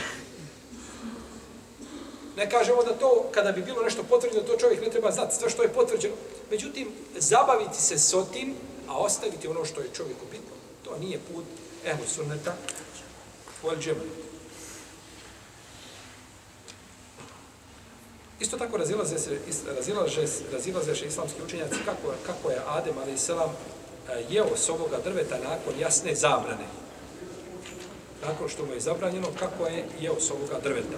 Ne kažemo da to, kada bi bilo nešto potvrđeno, to čovjek ne treba znati sve što je potvrđeno. Međutim, zabaviti se s otim, a ostaviti ono što je čovjeku bitno, to nije put ehlu sunneta u al Isto tako razilaze se, razilaze, razilaze se islamski učenjaci kako, kako je Adem, ali selam, eh, jeo s ovoga drveta nakon jasne zabrane. Nakon što mu je zabranjeno, kako je jeo s ovoga drveta.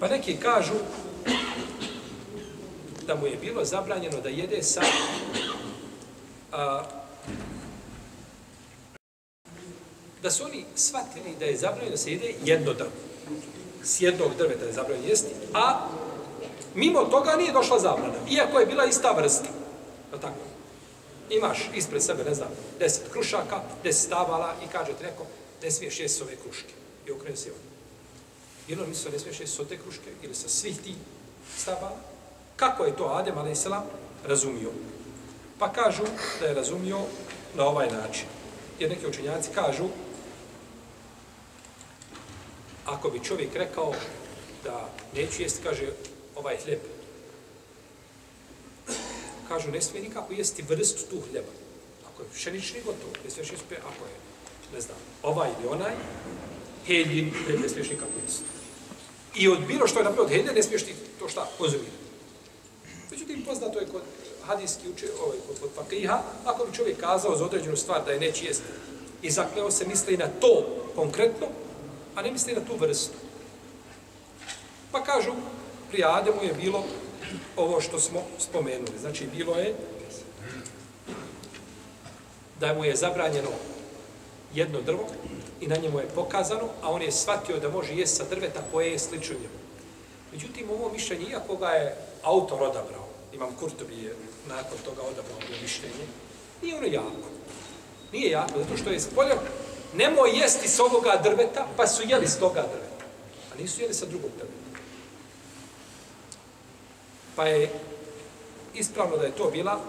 Pa neki kažu da mu je bilo zabranjeno da jede sa a, da su oni shvatili da je zabranjeno da se jede jedno drvo. S jednog drveta je zabranjeno jesti, a mimo toga nije došla zabrana. Iako je bila ista vrsta. Je tako? Imaš ispred sebe, ne znam, deset krušaka, deset stavala i kaže ti neko, ne smiješ jesti ove kruške. I okrenu se on. Jer on misli ne smiješ jesti te kruške ili sa svih ti stabala. Kako je to Adem, ali razumio? Pa kažu da je razumio na ovaj način. Jer neki učenjaci kažu ako bi čovjek rekao da neću jesti, kaže, ovaj hljeb, kažu, ne smije nikako jesti vrstu tu hljeba. Ako je pšenični, gotovo, ne smiješ jesti, ako je, ne znam, ovaj ili onaj, heljin, ne smiješ nikako jesti. I od bilo što je napravio od heljina, ne smiješ ti to šta, konzumirati. Međutim, poznato je kod hadijski uče, ovaj, kod, kod fakiha, ako bi čovjek kazao za određenu stvar da je neće i zakleo se misli na to konkretno, a ne misli na tu vrstu. Pa kažu, pri Ademu je bilo ovo što smo spomenuli. Znači, bilo je da mu je zabranjeno jedno drvo i na njemu je pokazano, a on je shvatio da može jesti sa drveta koje je slično njemu. Međutim, ovo mišljenje, iako ga je autor odabrao, imam Kurtobi je nakon toga odabrao ovo mišljenje, nije ono jako. Nije jako, zato što je spolja, nemoj jesti s ovoga drveta, pa su jeli s toga drveta. A nisu jeli sa drugog drveta. Pa je ispravno da je to bila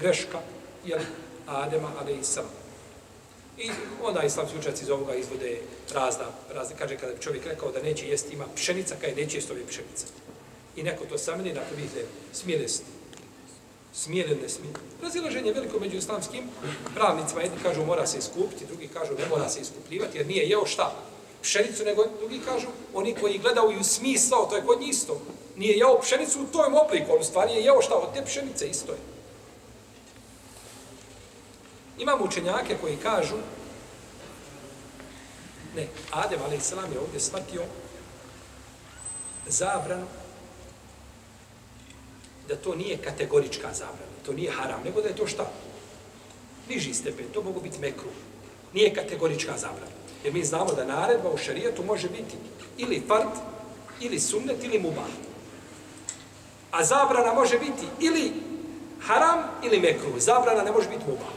greška, jel, Adema, ali i sam. I onda islamski učenjaci iz ovoga izvode razna, razne, kaže kada bi čovjek rekao da neće jesti, ima pšenica, kada neće jesti ove pšenice. I neko to sameni, nakon vidite, smije. Smije ili ne smije? Razilaženje veliko među islamskim pravnicima. Jedni kažu mora se iskupiti, drugi kažu ne mora se iskupljivati, jer nije jeo šta? Pšenicu, nego drugi kažu, oni koji gledaju u smisao, to je kod njih isto. Nije jeo pšenicu u tom obliku, on u stvari je jeo šta od te pšenice, isto je. Imamo učenjake koji kažu, ne, Adem, ali Islam je ovdje shvatio zabranu da to nije kategorička zabrana, to nije haram, nego da je to šta? Niži stepen, to mogu biti mekru. Nije kategorička zabrana. Jer mi znamo da naredba u šarijetu može biti ili fard, ili sunnet, ili mubah. A zabrana može biti ili haram, ili mekru. Zabrana ne može biti mubah.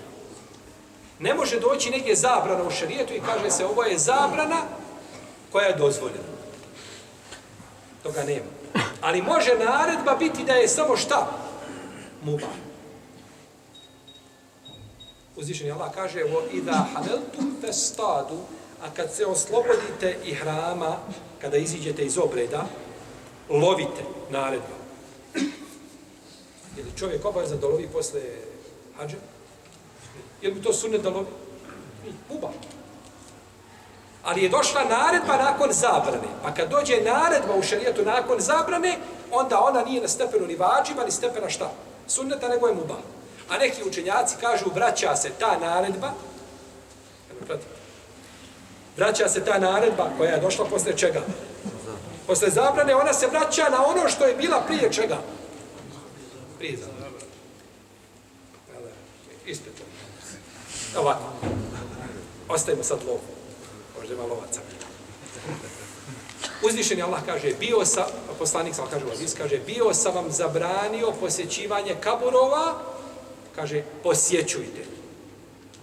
Ne može doći negdje zabrana u šarijetu i kaže se ovo je zabrana koja je dozvoljena. Toga nema. Ali može naredba biti da je samo šta? Muba. Uzvišen Allah kaže o idha hameltum festadu a kad se oslobodite i hrama kada iziđete iz obreda lovite naredba. Je li čovjek obavezan da lovi posle hađa? Je li to sunnet da lovi? Muba. Ali je došla naredba nakon zabrane. Pa kad dođe naredba u šarijetu nakon zabrane, onda ona nije na stepenu ni vađiva, ni stepena šta? Sunneta, nego je muba. A neki učenjaci kažu, vraća se ta naredba, vraća se ta naredba koja je došla posle čega? Posle zabrane, ona se vraća na ono što je bila prije čega? Prije zabrane. Ispred Ovako. Ostavimo sad lovu. Možda ima lovaca. Uzvišeni Allah kaže, bio sa, poslanik sam kaže, Aziz kaže, bio sam vam zabranio posjećivanje kaburova, kaže, posjećujte.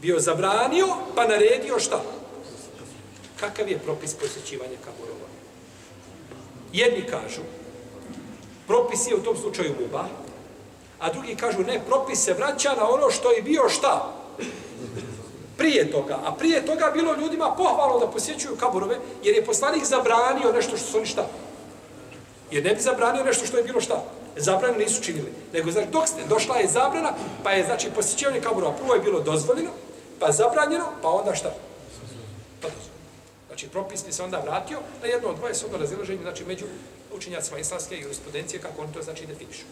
Bio zabranio, pa naredio šta? Kakav je propis posjećivanja kaburova? Jedni kažu, propis je u tom slučaju muba, a drugi kažu, ne, propis se vraća na ono što je bio šta? Prije toga. A prije toga bilo ljudima pohvalno da posjećuju kaburove, jer je poslanik zabranio nešto što su oni šta? Jer ne bi zabranio nešto što je bilo šta? Zabranu nisu činili. Nego, znači, dok ste, došla je zabrana, pa je, znači, posjećivanje kaburova prvo je bilo dozvoljeno, pa zabranjeno, pa onda šta? Pa dozvoljeno. Znači, propis bi se onda vratio na jedno od dvoje sodno razilaženje, znači, među učenjacima islamske jurisprudencije, kako oni to, znači, definišu.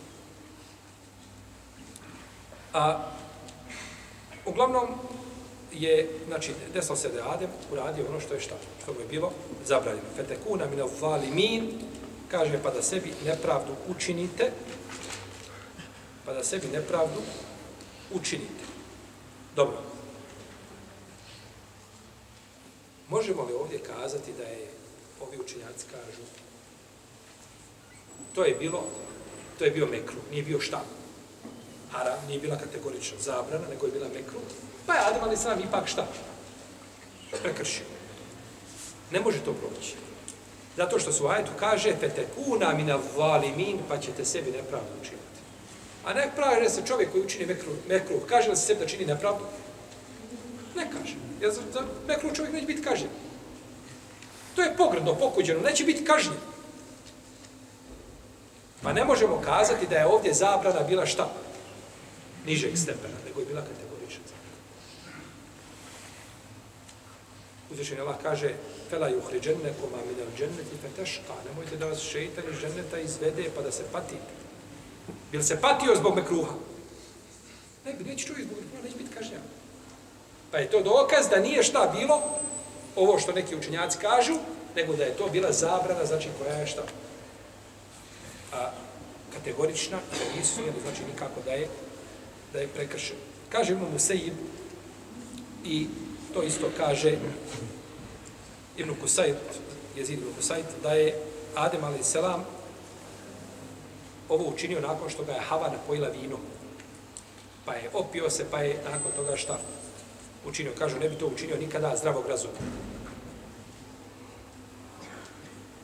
A, uglavnom, je, znači, desao se da je Adem uradio ono što je šta, što mu je bilo zabranjeno. Fetekuna min min, kaže, pa da sebi nepravdu učinite, pa da sebi nepravdu učinite. Dobro. Možemo li ovdje kazati da je, ovi učinjaci kažu, to je bilo, to je bio mekru, nije bio šta? Haram, nije bila kategorična zabrana, nego je bila mekru, Pa je Adam ali sam ipak šta? Prekršio. Ne može to proći. Zato što su ajetu kaže fetekuna mina valimin pa ćete sebi nepravdu učiniti. A ne pravi se čovjek koji učini mekru, mekru kaže li se sebi da čini nepravdu? Ne kaže. Jer za, za mekru čovjek neće biti kažnjen. To je pogrdno, pokuđeno, neće biti kažnjen. Pa ne možemo kazati da je ovdje zabrana bila šta? Nižeg stepena, nego je bila kategorija. Uzvišen Allah kaže Fela juhriđenne koma minel dženneti feteška. Nemojte da vas šeitan iz dženneta izvede pa da se patite. Bil se patio zbog mekruha? Ne, neće čuvi zbog mekruha, neće biti kažnjav. Pa je to dokaz da nije šta bilo, ovo što neki učenjaci kažu, nego da je to bila zabrana, znači koja je šta? A, kategorična, da nisu, znači nikako da je, da je prekršen. Kaže imamo Sejib, I to isto kaže Ibn Kusajt, Jezid Ibn Kusajt, da je Adem a.s. ovo učinio nakon što ga je Hava napojila vino. Pa je opio se, pa je nakon toga šta učinio. Kažu, ne bi to učinio nikada zdravog razuma.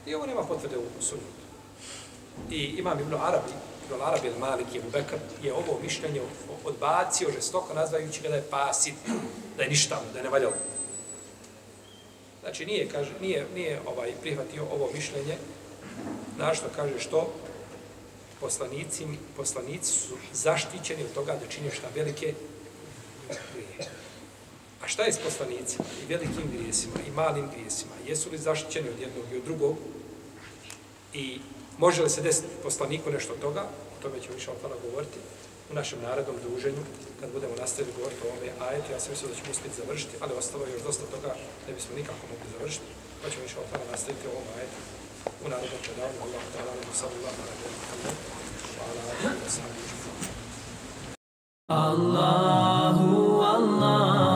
I ovo nema potvrde u sunnetu. I imam Ibn Arabi, Ibn Arab ili Malik je Bekr, je ovo mišljenje odbacio žestoko nazvajući ga da je pasit, da je ništa, da je nevaljalo. Znači nije, kaže, nije, nije ovaj prihvatio ovo mišljenje, našto kaže što poslanici, poslanici su zaštićeni od toga da čine šta velike grije. A šta je s poslanicima i velikim grijesima i malim grijesima? Jesu li zaštićeni od jednog i od drugog? I može li se desiti poslaniku nešto od toga? O tome ćemo više od govoriti u našem narodnom druženju, kad budemo nastavili govoriti o ovome ajetu, ja sam mislio da ćemo uspjeti završiti, ali ostalo je još dosta toga, ne bismo nikako mogli završiti, pa ćemo više od nastaviti o ovom ajetu u narodnom predavanju. Allah ta'ala, sallallahu alaihi wa sallam, Allah, Allah, Allah, Allah, Allah, Allah